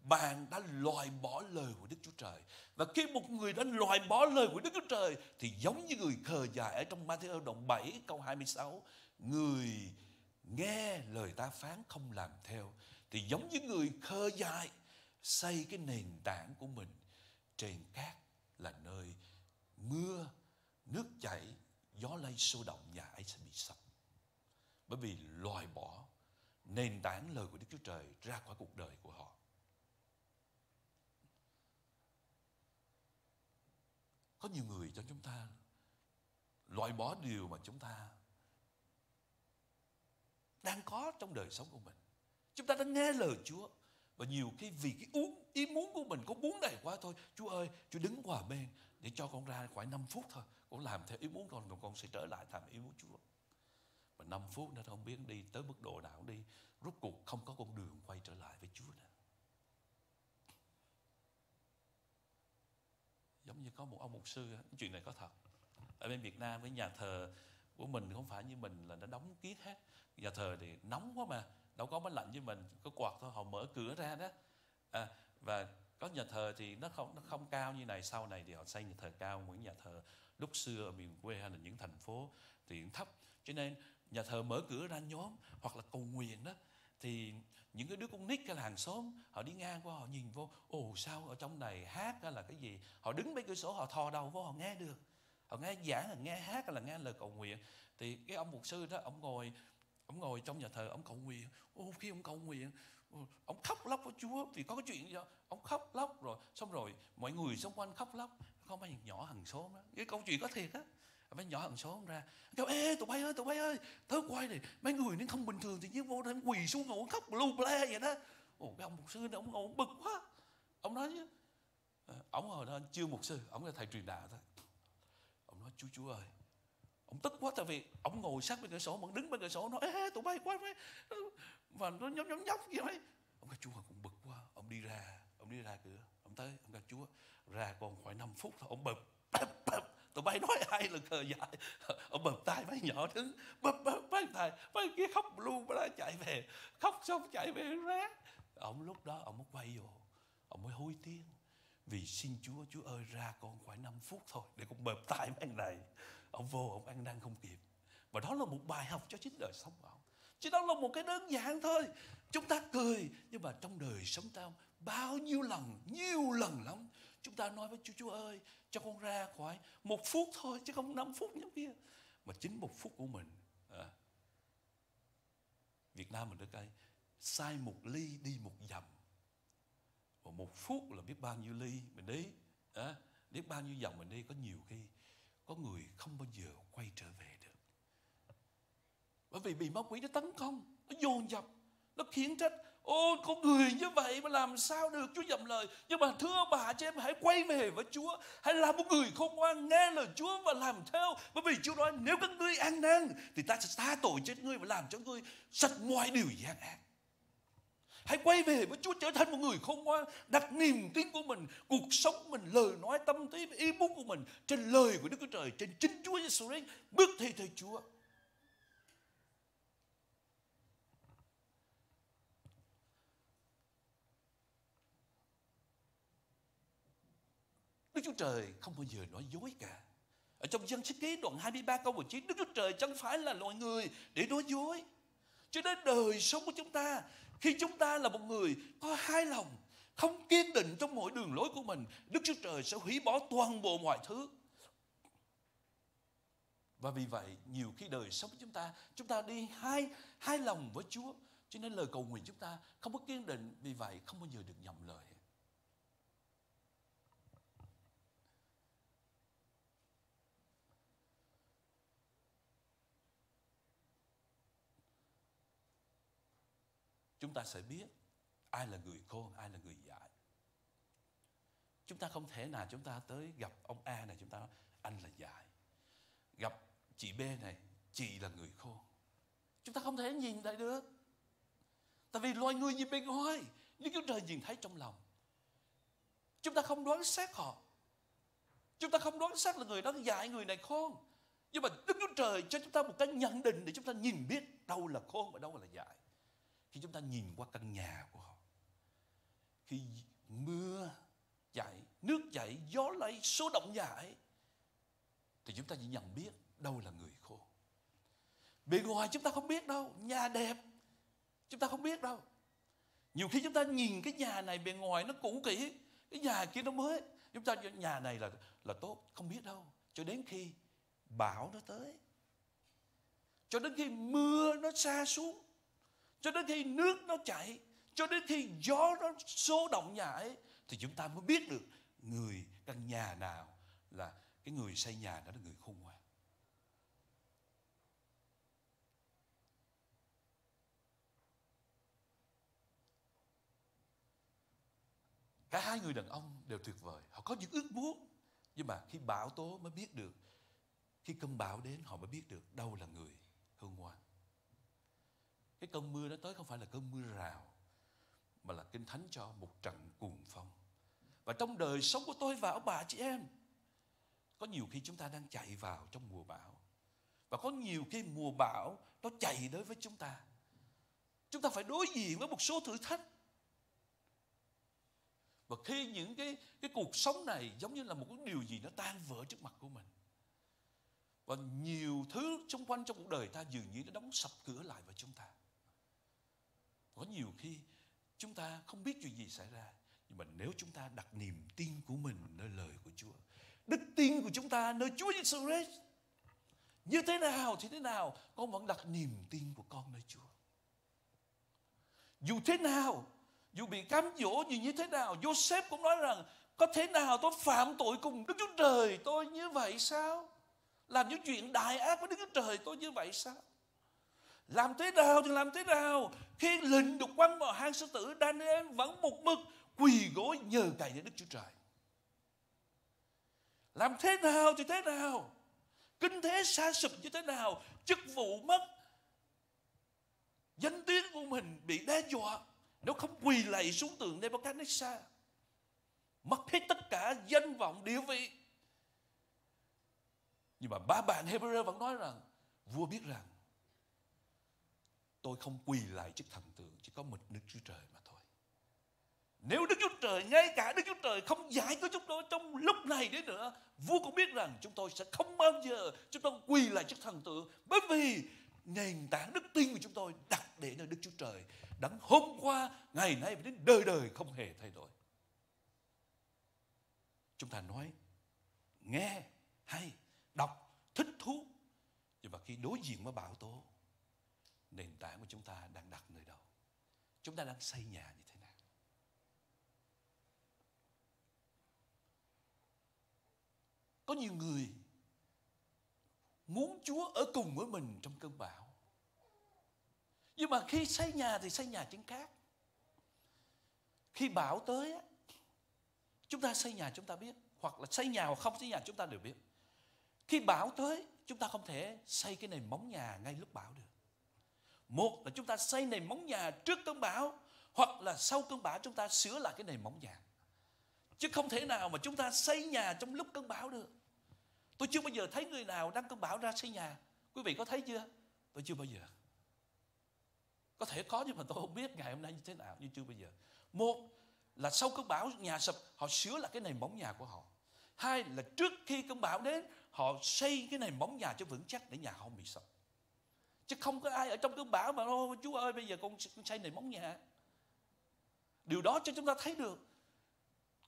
bạn đã loại bỏ lời của Đức Chúa Trời. Và khi một người đã loại bỏ lời của Đức Chúa Trời, thì giống như người khờ dại ở trong Matthew đoạn 7 câu 26. Người nghe lời ta phán không làm theo, thì giống như người khờ dại xây cái nền tảng của mình trên cát là nơi mưa, nước chảy, gió lay sôi động nhà ấy sẽ bị sập. Bởi vì loại bỏ nền tảng lời của Đức Chúa Trời ra khỏi cuộc đời của họ. Có nhiều người cho chúng ta loại bỏ điều mà chúng ta đang có trong đời sống của mình. Chúng ta đã nghe lời Chúa và nhiều khi vì cái uống ý muốn của mình có muốn đầy quá thôi. Chúa ơi, Chúa đứng qua bên để cho con ra khoảng 5 phút thôi. Con làm theo ý muốn con rồi con sẽ trở lại làm ý muốn Chúa. Mà 5 phút nó không biết đi tới mức độ nào đi. Rốt cuộc không có con đường quay trở lại với Chúa nữa. Giống như có một ông mục sư chuyện này có thật. Ở bên Việt Nam với nhà thờ của mình không phải như mình là nó đóng kiết hết. Nhà thờ thì nóng quá mà đâu có máy lạnh với mình có quạt thôi họ mở cửa ra đó. À, và có nhà thờ thì nó không nó không cao như này sau này thì họ xây nhà thờ cao những nhà thờ. Lúc xưa ở miền quê hay là những thành phố thì thấp. Cho nên nhà thờ mở cửa ra nhóm hoặc là cầu nguyện đó thì những cái đứa con nít cái làng xóm họ đi ngang qua họ nhìn vô ồ sao ở trong này hát hay là cái gì? Họ đứng bên cửa sổ họ thò đầu vô họ nghe được. Họ nghe giảng là nghe hát hay là nghe lời cầu nguyện. Thì cái ông mục sư đó ông ngồi ông ngồi trong nhà thờ, ông cầu nguyện. Ô, khi ông cầu nguyện ông khóc lóc với Chúa vì có cái chuyện gì đó. Ông khóc lóc rồi, xong rồi mọi người xung quanh khóc lóc. Có mấy nhỏ hàng xóm đó. Cái câu chuyện có thiệt á. Mấy nhỏ hàng xóm ra, kêu, ê, tụi bay ơi, tụi bay ơi, tớ quay này, mấy người nên không bình thường thì nhiên vô đây quỳ xuống ngồi khóc lu ble vậy đó. Ồ, cái ông mục sư này, ông ngồi ông bực quá. Ông nói chứ ông hồi đó chưa mục sư, ông là thầy truyền đạo thôi. Ông nói chú chú ơi ông tức quá tại vì ông ngồi sát bên cửa sổ, ông đứng bên cửa sổ nói, ê tụi bay quá mấy và nó nhóc nhóc nhóc vậy đấy. Ông kêu, chúa cũng bực quá. Ông đi ra, ông đi ra cửa, ông tới, ông gặp chúa, ra còn khoảng 5 phút thôi. Ông bập bập bập. Tụi bay nói ai là cờ dại. Ông bập tay mấy nhỏ đứng, bập bập mấy tay. Mấy kia khóc luôn mới chạy về. Khóc xong chạy về ráng ông lúc đó ông mới quay vô, ông mới hối tiếc. Vì xin Chúa Chúa ơi, ra con khoảng 5 phút thôi để con bợp tay mấy anh này ông vô ông ăn năn không kịp. Và đó là một bài học cho chính đời sống của ông. Chỉ đó là một cái đơn giản thôi. Chúng ta cười nhưng mà trong đời sống ta bao nhiêu lần nhiều lần lắm chúng ta nói với Chúa Chúa ơi cho con ra khỏi một phút thôi chứ không năm phút như. Kia mà chính một phút của mình à, Việt Nam mình được cái sai một ly đi một dặm. Và một phút là biết bao nhiêu ly mình đi à, biết bao nhiêu dặm mình đi có nhiều khi có người không bao giờ quay trở về được bởi vì bị ma quỷ nó tấn công nó dồn dập nó khiến trách Ô, có người như vậy mà làm sao được Chúa dầm lời. Nhưng mà thưa bà chị em hãy quay về với Chúa. Hãy làm một người khôn ngoan nghe lời Chúa và làm theo. Bởi vì Chúa nói nếu các ngươi ăn năn thì ta sẽ tha tội chết ngươi và làm cho ngươi sạch mọi điều gian ác. Hãy quay về với Chúa trở thành một người khôn ngoan, đặt niềm tin của mình, cuộc sống mình, lời nói, tâm trí, ý muốn của mình trên lời của Đức Chúa Trời, trên chính Chúa Giêsu Christ, bước thi thầy Chúa. Đức Chúa Trời không bao giờ nói dối cả. Ở trong dân sách ký đoạn 23 câu 19, Đức Chúa Trời chẳng phải là loài người để nói dối. Cho nên đời sống của chúng ta, khi chúng ta là một người có hai lòng, không kiên định trong mọi đường lối của mình, Đức Chúa Trời sẽ hủy bỏ toàn bộ mọi thứ. Và vì vậy, nhiều khi đời sống chúng ta, chúng ta đi hai hai lòng với Chúa. Cho nên lời cầu nguyện chúng ta không có kiên định, vì vậy không bao giờ được nhầm lời. Chúng ta sẽ biết ai là người khôn, ai là người dại. Chúng ta không thể nào chúng ta tới gặp ông A này chúng ta nói anh là dại. Gặp chị B này, chị là người khôn. Chúng ta không thể nhìn thấy được. Tại vì loài người nhìn bên ngoài, nhưng Chúa Trời nhìn thấy trong lòng. Chúng ta không đoán xét họ. Chúng ta không đoán xét là người đó dạy người này khôn. Nhưng mà Đức Chúa Trời cho chúng ta một cái nhận định để chúng ta nhìn biết đâu là khôn và đâu là dại khi chúng ta nhìn qua căn nhà của họ, khi mưa chảy, nước chảy, gió lay, số động nhảy thì chúng ta chỉ nhận biết đâu là người khô. Bề ngoài chúng ta không biết đâu, nhà đẹp, chúng ta không biết đâu. Nhiều khi chúng ta nhìn cái nhà này bề ngoài nó cũ kỹ, cái nhà kia nó mới, chúng ta nhà này là là tốt, không biết đâu. Cho đến khi bão nó tới, cho đến khi mưa nó xa xuống cho đến khi nước nó chảy, cho đến khi gió nó số động nhà ấy, thì chúng ta mới biết được người căn nhà nào là cái người xây nhà đó là người khôn ngoan. Cả hai người đàn ông đều tuyệt vời, họ có những ước muốn, nhưng mà khi bão tố mới biết được, khi cơn bão đến họ mới biết được đâu là người khôn ngoan cái cơn mưa đó tới không phải là cơn mưa rào, mà là kinh thánh cho một trận cuồng phong. Và trong đời sống của tôi và ông bà chị em, có nhiều khi chúng ta đang chạy vào trong mùa bão. Và có nhiều khi mùa bão nó chạy đến với chúng ta. Chúng ta phải đối diện với một số thử thách. Và khi những cái cái cuộc sống này giống như là một cái điều gì nó tan vỡ trước mặt của mình. Và nhiều thứ xung quanh trong cuộc đời ta dường như nó đóng sập cửa lại vào chúng ta có nhiều khi chúng ta không biết chuyện gì xảy ra, nhưng mà nếu chúng ta đặt niềm tin của mình nơi lời của Chúa, đức tin của chúng ta nơi Chúa Giêsu Christ như thế nào thì thế nào, con vẫn đặt niềm tin của con nơi Chúa. Dù thế nào, dù bị cám dỗ như như thế nào, Joseph cũng nói rằng, có thế nào tôi phạm tội cùng Đức Chúa Trời tôi như vậy sao? Làm những chuyện đại ác với Đức Chúa Trời tôi như vậy sao? Làm thế nào thì làm thế nào. Khi lệnh được quăng vào hang sư tử, Daniel vẫn một mực quỳ gối nhờ cậy đến Đức Chúa Trời. Làm thế nào thì thế nào. Kinh thế xa sụp như thế nào. Chức vụ mất. Danh tiếng của mình bị đe dọa. Nếu không quỳ lạy xuống tượng Nebuchadnezzar, Mất hết tất cả danh vọng địa vị. Nhưng mà ba bạn Hebrew vẫn nói rằng, Vua biết rằng tôi không quỳ lại trước thần tượng chỉ có một Đức Chúa Trời mà thôi. Nếu Đức Chúa Trời, ngay cả Đức Chúa Trời không giải cứu chúng tôi trong lúc này đến nữa, vua cũng biết rằng chúng tôi sẽ không bao giờ chúng tôi quỳ lại trước thần tượng. Bởi vì nền tảng đức tin của chúng tôi đặt để nơi Đức Chúa Trời đấng hôm qua, ngày nay và đến đời đời không hề thay đổi. Chúng ta nói, nghe, hay, đọc, thích thú. Nhưng mà khi đối diện với bão tố, nền tảng của chúng ta đang đặt nơi đâu? Chúng ta đang xây nhà như thế nào? Có nhiều người muốn chúa ở cùng với mình trong cơn bão. Nhưng mà khi xây nhà thì xây nhà trên cát khi bão tới chúng ta xây nhà chúng ta biết, hoặc là xây nhà hoặc không xây nhà chúng ta đều biết. Khi bão tới, chúng ta không thể xây cái nền móng nhà ngay lúc bão được một là chúng ta xây nền móng nhà trước cơn bão, hoặc là sau cơn bão chúng ta sửa lại cái nền móng nhà. Chứ không thể nào mà chúng ta xây nhà trong lúc cơn bão được. Tôi chưa bao giờ thấy người nào đang cơn bão ra xây nhà. Quý vị có thấy chưa? Tôi chưa bao giờ. Có thể có nhưng mà tôi không biết ngày hôm nay như thế nào như chưa bao giờ. Một là sau cơn bão, nhà sập, họ sửa lại cái nền móng nhà của họ. Hai là trước khi cơn bão đến, họ xây cái nền móng nhà cho vững chắc để nhà không bị sập chứ không có ai ở trong cơn bão mà ô chú ơi bây giờ con xây này móng nhà. Điều đó cho chúng ta thấy được.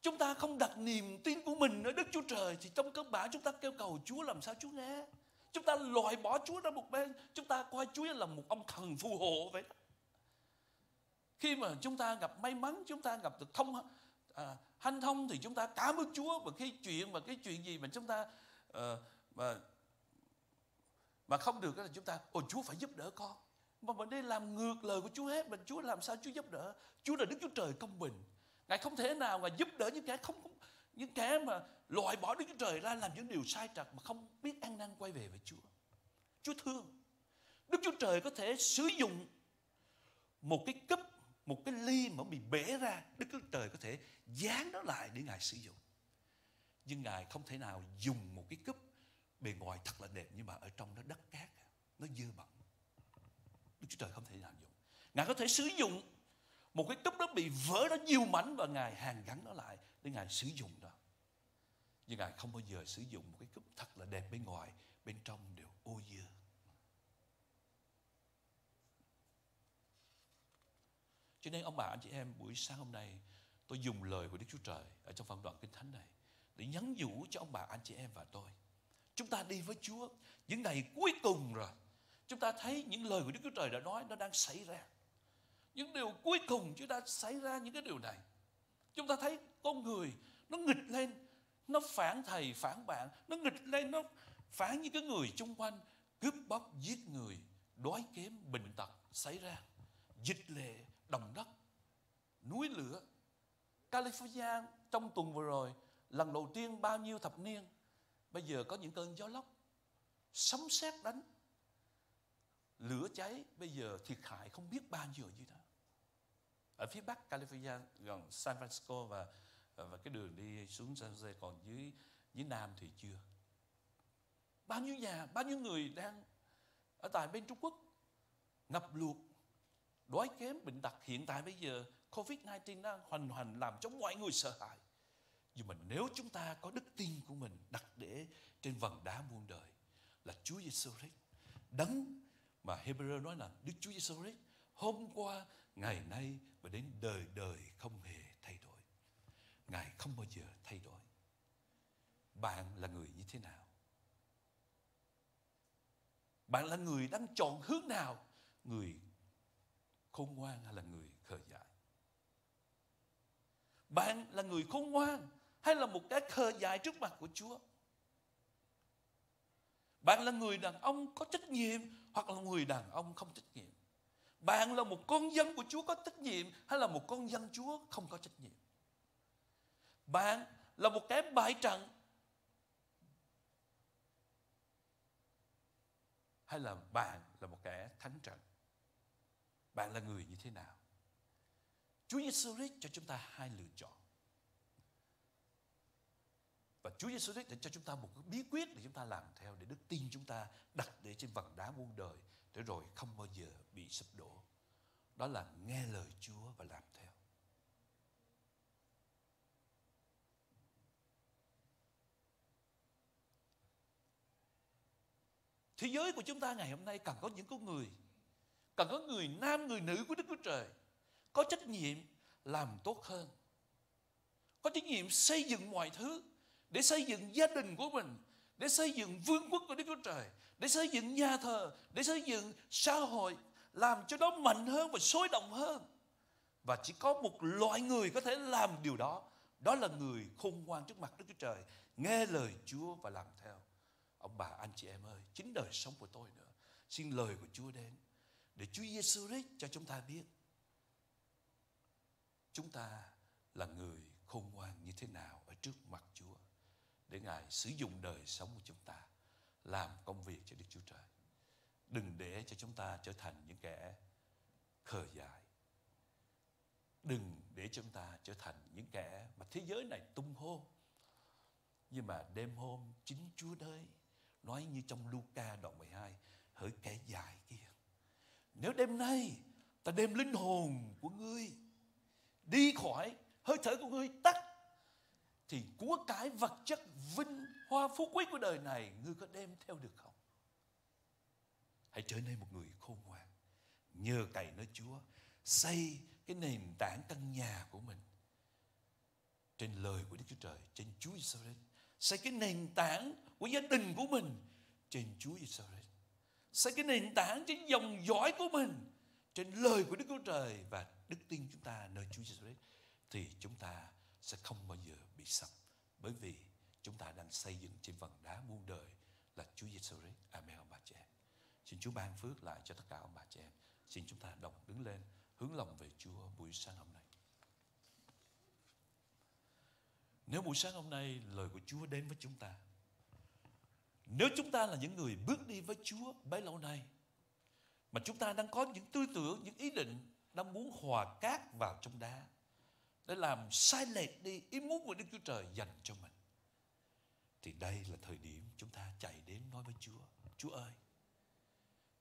Chúng ta không đặt niềm tin của mình ở Đức Chúa Trời thì trong cơn bão chúng ta kêu cầu Chúa làm sao Chúa nghe? Chúng ta loại bỏ Chúa ra một bên chúng ta coi Chúa là một ông thần phù hộ vậy đó. Khi mà chúng ta gặp may mắn chúng ta gặp được thông à, hanh thông thì chúng ta cảm ơn Chúa. Và khi chuyện và cái chuyện gì mà chúng ta uh, mà mà không được là chúng ta ồ Chúa phải giúp đỡ con mà mình đi làm ngược lời của Chúa hết mình Chúa làm sao Chúa giúp đỡ Chúa là Đức Chúa Trời công bình Ngài không thể nào mà giúp đỡ những kẻ không những kẻ mà loại bỏ Đức Chúa Trời ra làm những điều sai trật mà không biết ăn năn quay về với Chúa. Chúa thương. Đức Chúa Trời có thể sử dụng một cái cúp, một cái ly mà bị bể ra, Đức Chúa Trời có thể dán nó lại để Ngài sử dụng. Nhưng Ngài không thể nào dùng một cái cúp bề ngoài thật là đẹp nhưng mà ở trong nó đất cát, à, nó dơ bẩn. Đức Chúa Trời không thể nào dùng. Ngài có thể sử dụng một cái cúp đó bị vỡ nó nhiều mảnh và Ngài hàn gắn nó lại để Ngài sử dụng đó. Nhưng Ngài không bao giờ sử dụng một cái cúp thật là đẹp bên ngoài, bên trong đều ô dơ. Cho nên ông bà anh chị em buổi sáng hôm nay tôi dùng lời của Đức Chúa Trời ở trong phần đoạn Kinh Thánh này để nhắn nhủ cho ông bà anh chị em và tôi. Chúng ta đi với Chúa. Những ngày cuối cùng rồi. Chúng ta thấy những lời của Đức Chúa Trời đã nói, nó đang xảy ra. Những điều cuối cùng chúng ta xảy ra những cái điều này. Chúng ta thấy con người nó nghịch lên, nó phản thầy, phản bạn, nó nghịch lên, nó phản những cái người chung quanh, cướp bóc, giết người, đói kém, bệnh tật xảy ra. Dịch lệ, đồng đất, núi lửa. California trong tuần vừa rồi, lần đầu tiên bao nhiêu thập niên bây giờ có những cơn gió lốc, sấm sét đánh, lửa cháy, bây giờ thiệt hại không biết bao nhiêu như thế ở phía bắc California, gần San Francisco và và cái đường đi xuống San Jose, còn dưới dưới nam thì chưa. Bao nhiêu nhà, bao nhiêu người đang ở tại bên Trung Quốc ngập lụt đói kém, bệnh tật. Hiện tại bây giờ Covid-19 đang hoành hành làm cho mọi người sợ hãi nhưng mà nếu chúng ta có đức tin của mình đặt để trên vầng đá muôn đời là Chúa Giêsu Christ đấng mà Hebrew nói là Đức Chúa Giêsu Christ hôm qua, ngày nay và đến đời đời không hề thay đổi. Ngài không bao giờ thay đổi. Bạn là người như thế nào? Bạn là người đang chọn hướng nào? Người khôn ngoan hay là người khờ dại? Bạn là người khôn ngoan hay là một cái khờ dại trước mặt của Chúa bạn là người đàn ông có trách nhiệm hoặc là người đàn ông không trách nhiệm bạn là một con dân của Chúa có trách nhiệm hay là một con dân Chúa không có trách nhiệm? Bạn là một cái bại trận hay là bạn là một kẻ thắng trận? Bạn là người như thế nào? Chúa Giêsu Christ cho chúng ta hai lựa chọn. Và Chúa Giêsu Christ đã cho chúng ta một cái bí quyết để chúng ta làm theo để đức tin chúng ta đặt để trên vầng đá muôn đời để rồi không bao giờ bị sụp đổ. Đó là nghe lời Chúa và làm theo. Thế giới của chúng ta ngày hôm nay cần có những con người Cần có người nam, người nữ của Đức Chúa Trời Có trách nhiệm làm tốt hơn Có trách nhiệm xây dựng mọi thứ để xây dựng gia đình của mình Để xây dựng vương quốc của Đức Chúa Trời để xây dựng nhà thờ, để xây dựng xã hội, làm cho nó mạnh hơn và sôi động hơn. Và chỉ có một loại người có thể làm điều đó. Đó là người khôn ngoan trước mặt Đức Chúa Trời. Nghe lời Chúa và làm theo. Ông bà, anh chị em ơi, chính đời sống của tôi nữa. Xin lời của Chúa đến. Để Chúa Giêsu Christ cho chúng ta biết. Chúng ta là người khôn ngoan như thế nào ở trước mặt để Ngài sử dụng đời sống của chúng ta, làm công việc cho Đức Chúa Trời. Đừng để cho chúng ta trở thành những kẻ khờ dại. Đừng để chúng ta trở thành những kẻ mà thế giới này tung hô. Nhưng mà đêm hôm chính Chúa đấy nói như trong Luca đoạn 12 hỡi kẻ dài kia. Nếu đêm nay ta đem linh hồn của ngươi đi khỏi hơi thở của ngươi, tắt thì của cái vật chất vinh hoa phú quý của đời này ngươi có đem theo được không? Hãy trở nên một người khôn ngoan. Nhờ cậy nơi Chúa xây cái nền tảng căn nhà của mình trên lời của Đức Chúa Trời, trên Chúa Israel. Xây cái nền tảng của gia đình của mình trên Chúa Israel. Xây cái nền tảng trên dòng dõi của mình trên lời của Đức Chúa Trời và đức tin chúng ta nơi Chúa Giêsu thì chúng ta sẽ không bao giờ bị sập bởi vì chúng ta đang xây dựng trên vần đá muôn đời là Chúa Giêsu Christ. Amen ông bà chị em. Xin Chúa ban phước lại cho tất cả ông bà chị em. Xin chúng ta đồng đứng lên hướng lòng về Chúa buổi sáng hôm nay. Nếu buổi sáng hôm nay lời của Chúa đến với chúng ta Nếu chúng ta là những người bước đi với Chúa bấy lâu nay Mà chúng ta đang có những tư tưởng, những ý định Đang muốn hòa cát vào trong đá để làm sai lệch đi ý muốn của Đức Chúa Trời dành cho mình. Thì đây là thời điểm chúng ta chạy đến nói với Chúa Chúa ơi,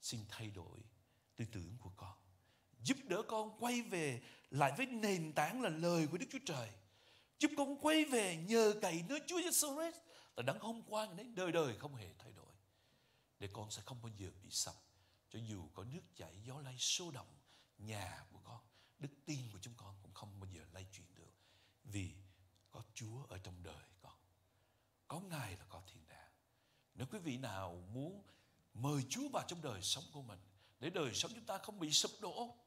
Xin thay đổi tư tưởng của con, Giúp đỡ con quay về lại với nền tảng là lời của Đức Chúa Trời, Giúp con quay về nhờ cậy nơi Chúa Giêsu Christ là đấng hôm qua đến đời đời không hề thay đổi. Để con sẽ không bao giờ bị sập, Cho dù có nước chảy, gió lay sôi động, Nhà của con Đức tin của chúng con cũng không bao giờ lay chuyển được. Vì có Chúa ở trong đời con. Có Ngài là có thiên đàng. Nếu quý vị nào muốn mời Chúa vào trong đời sống của mình, Để đời sống chúng ta không bị sụp đổ,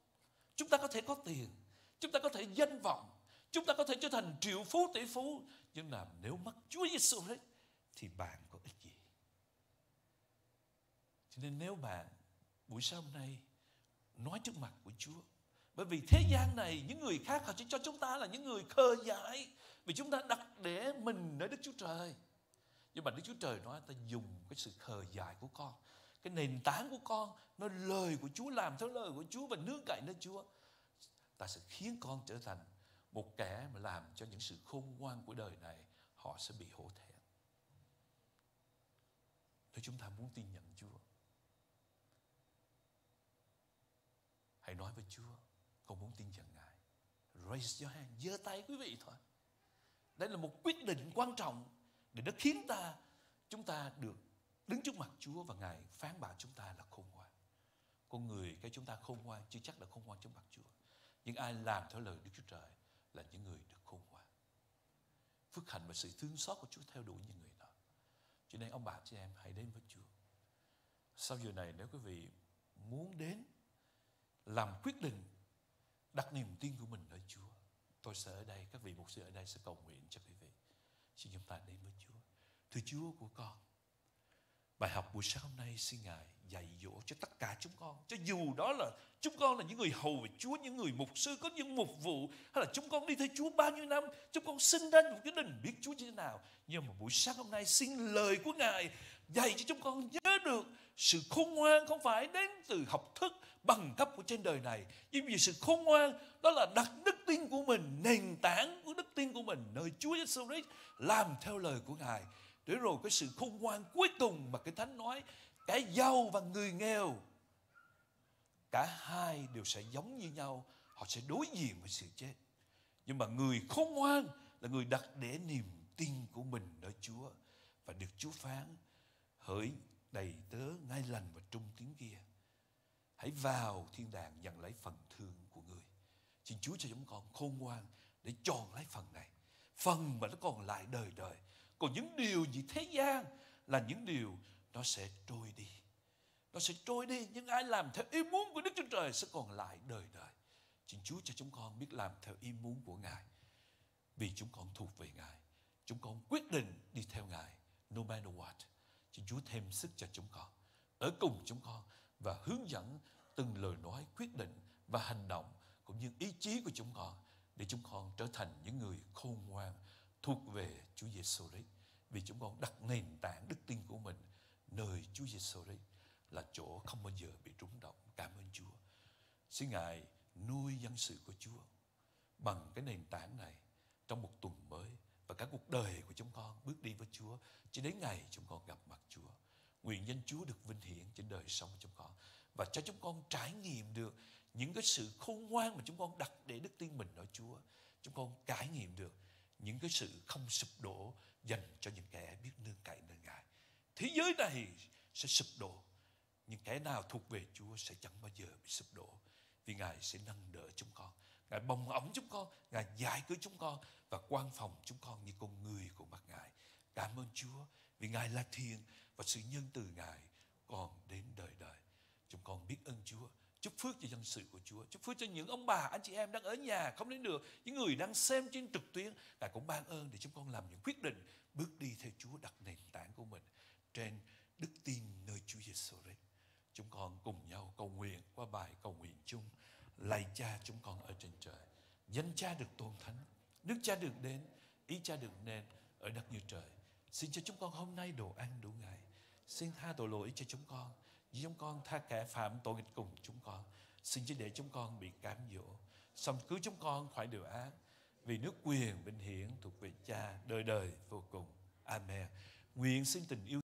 Chúng ta có thể có tiền, Chúng ta có thể danh vọng, Chúng ta có thể trở thành triệu phú, tỷ phú. Nhưng mà nếu mất Chúa Giêsu hết Thì bạn có ích gì? Cho nên nếu bạn Buổi sáng hôm nay Nói trước mặt của Chúa bởi vì thế gian này, Những người khác họ chỉ cho chúng ta là những người khờ dại. Vì chúng ta đặt để mình nơi Đức Chúa Trời. Nhưng mà Đức Chúa Trời nói, ta dùng cái sự khờ dại của con, Cái nền tảng của con Nó lời của Chúa, làm theo lời của Chúa Và nương cậy nơi Chúa. Ta sẽ khiến con trở thành một kẻ mà làm cho những sự khôn ngoan của đời này, họ sẽ bị hổ thẹn. Nếu chúng ta muốn tin nhận Chúa, hãy nói với Chúa con muốn tin nhận Ngài raise your hand, giơ tay quý vị thôi đây là một quyết định quan trọng để nó khiến ta, chúng ta được đứng trước mặt Chúa và Ngài phán bảo chúng ta là khôn ngoan con người cái chúng ta khôn ngoan chưa chắc là khôn ngoan trước mặt Chúa nhưng ai làm theo lời Đức Chúa Trời là những người được khôn ngoan. Phước hạnh và sự thương xót của Chúa theo đuổi những người đó. Cho nên ông bà chị em hãy đến với Chúa. Sau giờ này nếu quý vị muốn đến làm quyết định đặt niềm tin của mình ở Chúa, tôi sẽ ở đây, các vị mục sư ở đây sẽ cầu nguyện cho quý vị. Xin chúng ta đến với Chúa. Thưa Chúa của con, bài học buổi sáng hôm nay xin Ngài dạy dỗ cho tất cả chúng con. Cho dù đó là chúng con là những người hầu về Chúa, những người mục sư có những mục vụ, hay là chúng con đi theo Chúa bao nhiêu năm, chúng con sinh ra một gia đình biết Chúa như thế nào. Nhưng mà buổi sáng hôm nay xin lời của Ngài dạy cho chúng con nhớ được sự khôn ngoan không phải đến từ học thức bằng cấp của trên đời này, nhưng vì sự khôn ngoan, đó là đặt đức tin của mình, nền tảng của đức tin của mình, nơi Chúa Giêsu Christ làm theo lời của Ngài. Để rồi cái sự khôn ngoan cuối cùng mà cái thánh nói, cái giàu và người nghèo, cả hai đều sẽ giống như nhau, họ sẽ đối diện với sự chết. Nhưng mà người khôn ngoan là người đặt để niềm tin của mình nơi Chúa và được Chúa phán hỡi đầy tớ ngay lành và trung tín kia. Hãy vào thiên đàng nhận lấy phần thương của người. Xin Chúa cho chúng con khôn ngoan để chọn lấy phần này. Phần mà nó còn lại đời đời. Còn những điều gì thế gian là những điều nó sẽ trôi đi. Nó sẽ trôi đi. Nhưng ai làm theo ý muốn của Đức Chúa Trời sẽ còn lại đời đời. Xin Chúa cho chúng con biết làm theo ý muốn của Ngài. Vì chúng con thuộc về Ngài, chúng con quyết định đi theo Ngài, no matter what. Chứ Chúa thêm sức cho chúng con, ở cùng chúng con và hướng dẫn từng lời nói quyết định và hành động cũng như ý chí của chúng con để chúng con trở thành những người khôn ngoan thuộc về Chúa Giêsu Christ vì chúng con đặt nền tảng đức tin của mình nơi Chúa Giêsu Christ là chỗ không bao giờ bị rung động. Cảm ơn Chúa. Xin Ngài nuôi dân sự của Chúa bằng cái nền tảng này trong một tuần mới và cả cuộc đời của chúng con bước đi với Chúa cho đến ngày chúng con gặp mặt Chúa. Nguyện danh Chúa được vinh hiển trên đời sống của chúng con và cho chúng con trải nghiệm được những cái sự khôn ngoan mà chúng con đặt để đức tin mình ở Chúa. Chúng con trải nghiệm được những cái sự không sụp đổ dành cho những kẻ biết nương cậy nơi Ngài. Thế giới này sẽ sụp đổ, nhưng kẻ nào thuộc về Chúa sẽ chẳng bao giờ bị sụp đổ vì Ngài sẽ nâng đỡ chúng con. Ngài bồng ống chúng con, Ngài giải cứu chúng con và quan phòng chúng con như con người của mặt Ngài. Cảm ơn Chúa vì Ngài là thiên và sự nhân từ Ngài còn đến đời đời. Chúng con biết ơn Chúa. Chúc phước cho dân sự của Chúa. Chúc phước cho những ông bà, anh chị em đang ở nhà không đến được. Những người đang xem trên trực tuyến. Ngài cũng ban ơn để chúng con làm những quyết định bước đi theo Chúa đặt nền tảng của mình trên đức tin nơi Chúa Giêsu Christ. Chúng con cùng nhau cầu nguyện qua bài cầu nguyện chung. Lạy cha, chúng con ở trên trời. Danh cha được tôn thánh. Nước cha được đến. Ý cha được nên ở đất như trời. Xin cho chúng con hôm nay đồ ăn đủ ngày. Xin tha tội lỗi cho chúng con. Vì chúng con tha kẻ phạm tội nghịch cùng chúng con. Xin chỉ để chúng con bị cám dỗ. Xong cứu chúng con khỏi điều ác. Vì nước quyền vinh hiển thuộc về cha, đời đời vô cùng. Amen. Nguyện xin tình yêu